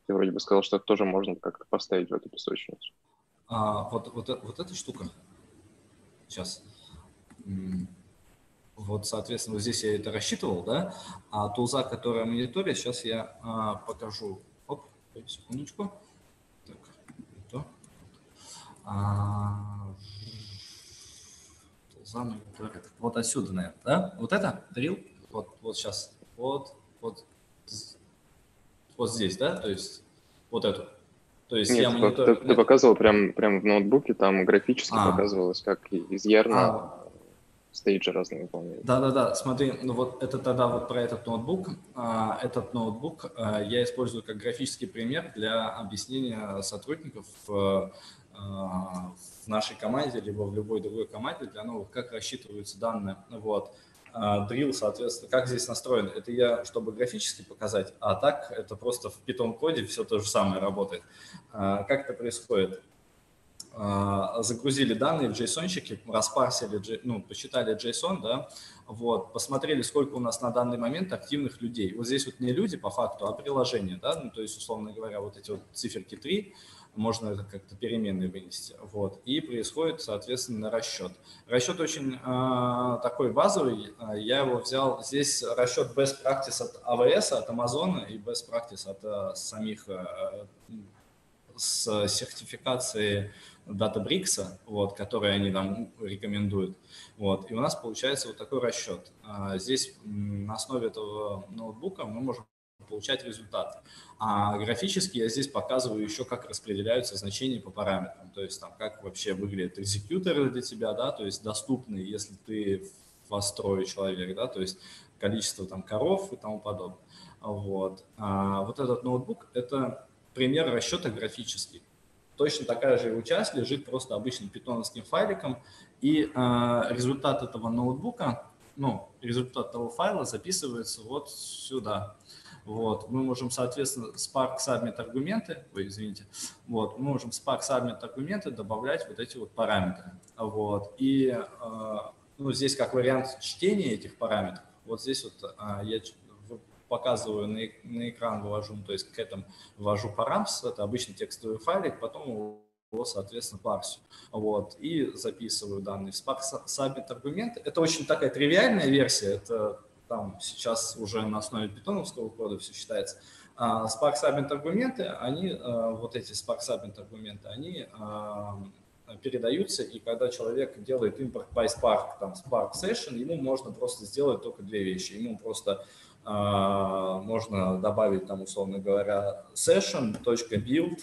Ты вроде бы сказал, что это тоже можно как-то поставить в эту песочницу. А, вот, вот, вот эта штука. Сейчас. Вот, соответственно, вот здесь я это рассчитывал, да? А тулза, которая мониторит, сейчас я а, покажу. Оп, секундочку. Так, это. А, самый вот отсюда, наверное, да? Вот это, дрил, вот, вот сейчас, вот, вот, вот здесь, да? То есть вот эту. То есть Нет, я монитор... ты, ты показывал прям, прям в ноутбуке, там графически а. показывалось, как из ярна а. стейджи разные выполняют. Да-да-да, смотри, ну вот это тогда вот про этот ноутбук. А, этот ноутбук а, я использую как графический пример для объяснения сотрудников а, в нашей команде, либо в любой другой команде для новых, как рассчитываются данные. Вот. Drill, соответственно, как здесь настроен, это я, чтобы графически показать, а так это просто в Python-коде все то же самое работает. Как это происходит? Загрузили данные в JSON-щики, распарсили, ну, посчитали JSON, да, вот, посмотрели, сколько у нас на данный момент активных людей. Вот здесь вот не люди по факту, а приложение, да, ну, то есть, условно говоря, вот эти вот циферки 3, можно это как-то переменные вынести. Вот. И происходит, соответственно, расчет. Расчет очень э, такой базовый. Я его взял. Здесь расчет best practice от AWS, от Amazon и best practice от э, самих э, с сертификацией Databricks, вот, которые они нам рекомендуют. Вот. И у нас получается вот такой расчет. Здесь на основе этого ноутбука мы можем получать результаты. А графически я здесь показываю еще, как распределяются значения по параметрам, то есть там как вообще выглядят экзекьюторы для тебя, да, то есть доступные, если ты в строе человек, да, то есть количество там коров и тому подобное. Вот. А вот этот ноутбук – это пример расчета графический. Точно такая же его часть лежит просто обычным питоновским файликом, и а, результат этого ноутбука, ну, результат того файла записывается вот сюда. Вот. Мы можем, соответственно, Spark Submit аргументы, ой, извините, вот, мы можем Spark Submit аргументы добавлять вот эти вот параметры. Вот. И э, ну, здесь как вариант чтения этих параметров, вот здесь вот э, я показываю на, на экран, вывожу, то есть к этому ввожу params, это обычный текстовый файлик, потом его, соответственно, парсю. Вот, и записываю данные в Spark Submit аргументы. Это очень такая тривиальная версия, это там сейчас уже на основе питоновского кода все считается. А Spark Submit аргументы, они, э, вот эти Spark Submit аргументы, они э, передаются, и когда человек делает импорт PySpark, там Spark Session, ему можно просто сделать только две вещи. Ему просто э, можно добавить там, условно говоря, session.build,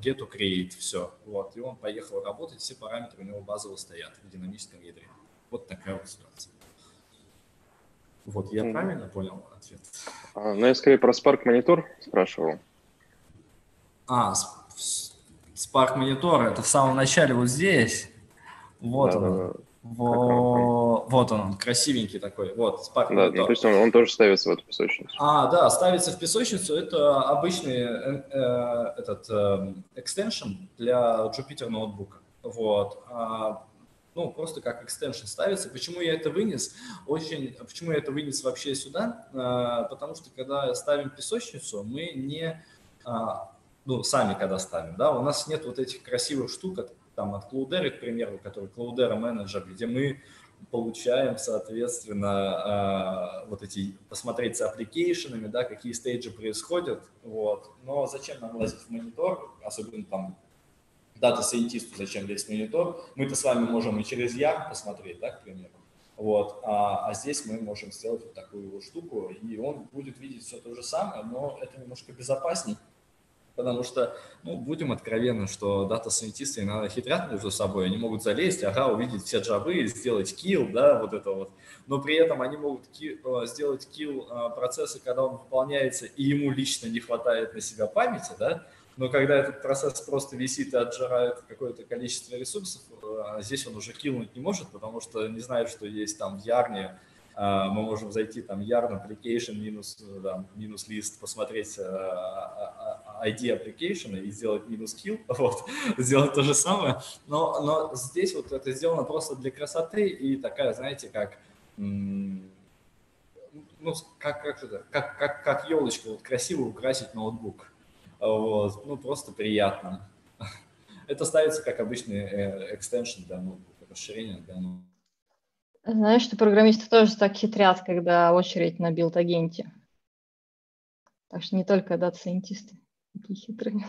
get все. Вот, и он поехал работать, все параметры у него базово стоят в динамическом ядре. Вот такая вот ситуация. Вот, я правильно понял ответ? А, ну, я скорее про Spark Monitor спрашивал. А, Spark Monitor, это в самом начале вот здесь. Вот да, он. Да, да. Во... Вот он, он, красивенький такой. Вот, Spark да, ну, то есть он, он тоже ставится в эту песочницу. А, да, ставится в песочницу. Это обычный э, э, этот э, extension для Jupyter ноутбука. Вот. Ну, просто как extension ставится. Почему я это вынес? Очень, почему я это вынес вообще сюда? А, потому что когда ставим песочницу, мы не, а, ну, сами когда ставим, да, у нас нет вот этих красивых штук, там от Cloudera, к примеру, который Cloudera менеджер, где мы получаем, соответственно, а, вот эти, посмотреть с application ами, да, какие stage и происходят, вот. Но зачем нам лазить в монитор, особенно там дата-сайентисту зачем в монитор, мы-то с вами можем и через YARN посмотреть, да, к примеру, вот, а, а здесь мы можем сделать вот такую вот штуку, и он будет видеть все то же самое, но это немножко безопасней, Потому что, ну, будем откровенны, что дата-сайентисты иногда хитрят между собой, они могут залезть, ага, увидеть все job ы, сделать kill, да, вот это вот. Но при этом они могут ки- э, сделать kill э, процесса, когда он выполняется, и ему лично не хватает на себя памяти, да, но когда этот процесс просто висит и отжирает какое-то количество ресурсов, э, здесь он уже киллнуть не может, потому что не знает, что есть там в Ярне а, мы можем зайти там yarn application минус, да, минус лист, посмотреть ID а, а, application и сделать минус kill, вот, сделать то же самое. Но, но здесь вот это сделано просто для красоты и такая, знаете, как ну, как, как, это, как, как, как елочка, вот красиво украсить ноутбук. Вот, ну, просто приятно. Это ставится как обычный э, extension для ноутбука, расширение для ноутбука. Знаешь, что программисты тоже так хитрят, когда очередь на build -агенте. Так что не только дата-сайентисты такие хитрые.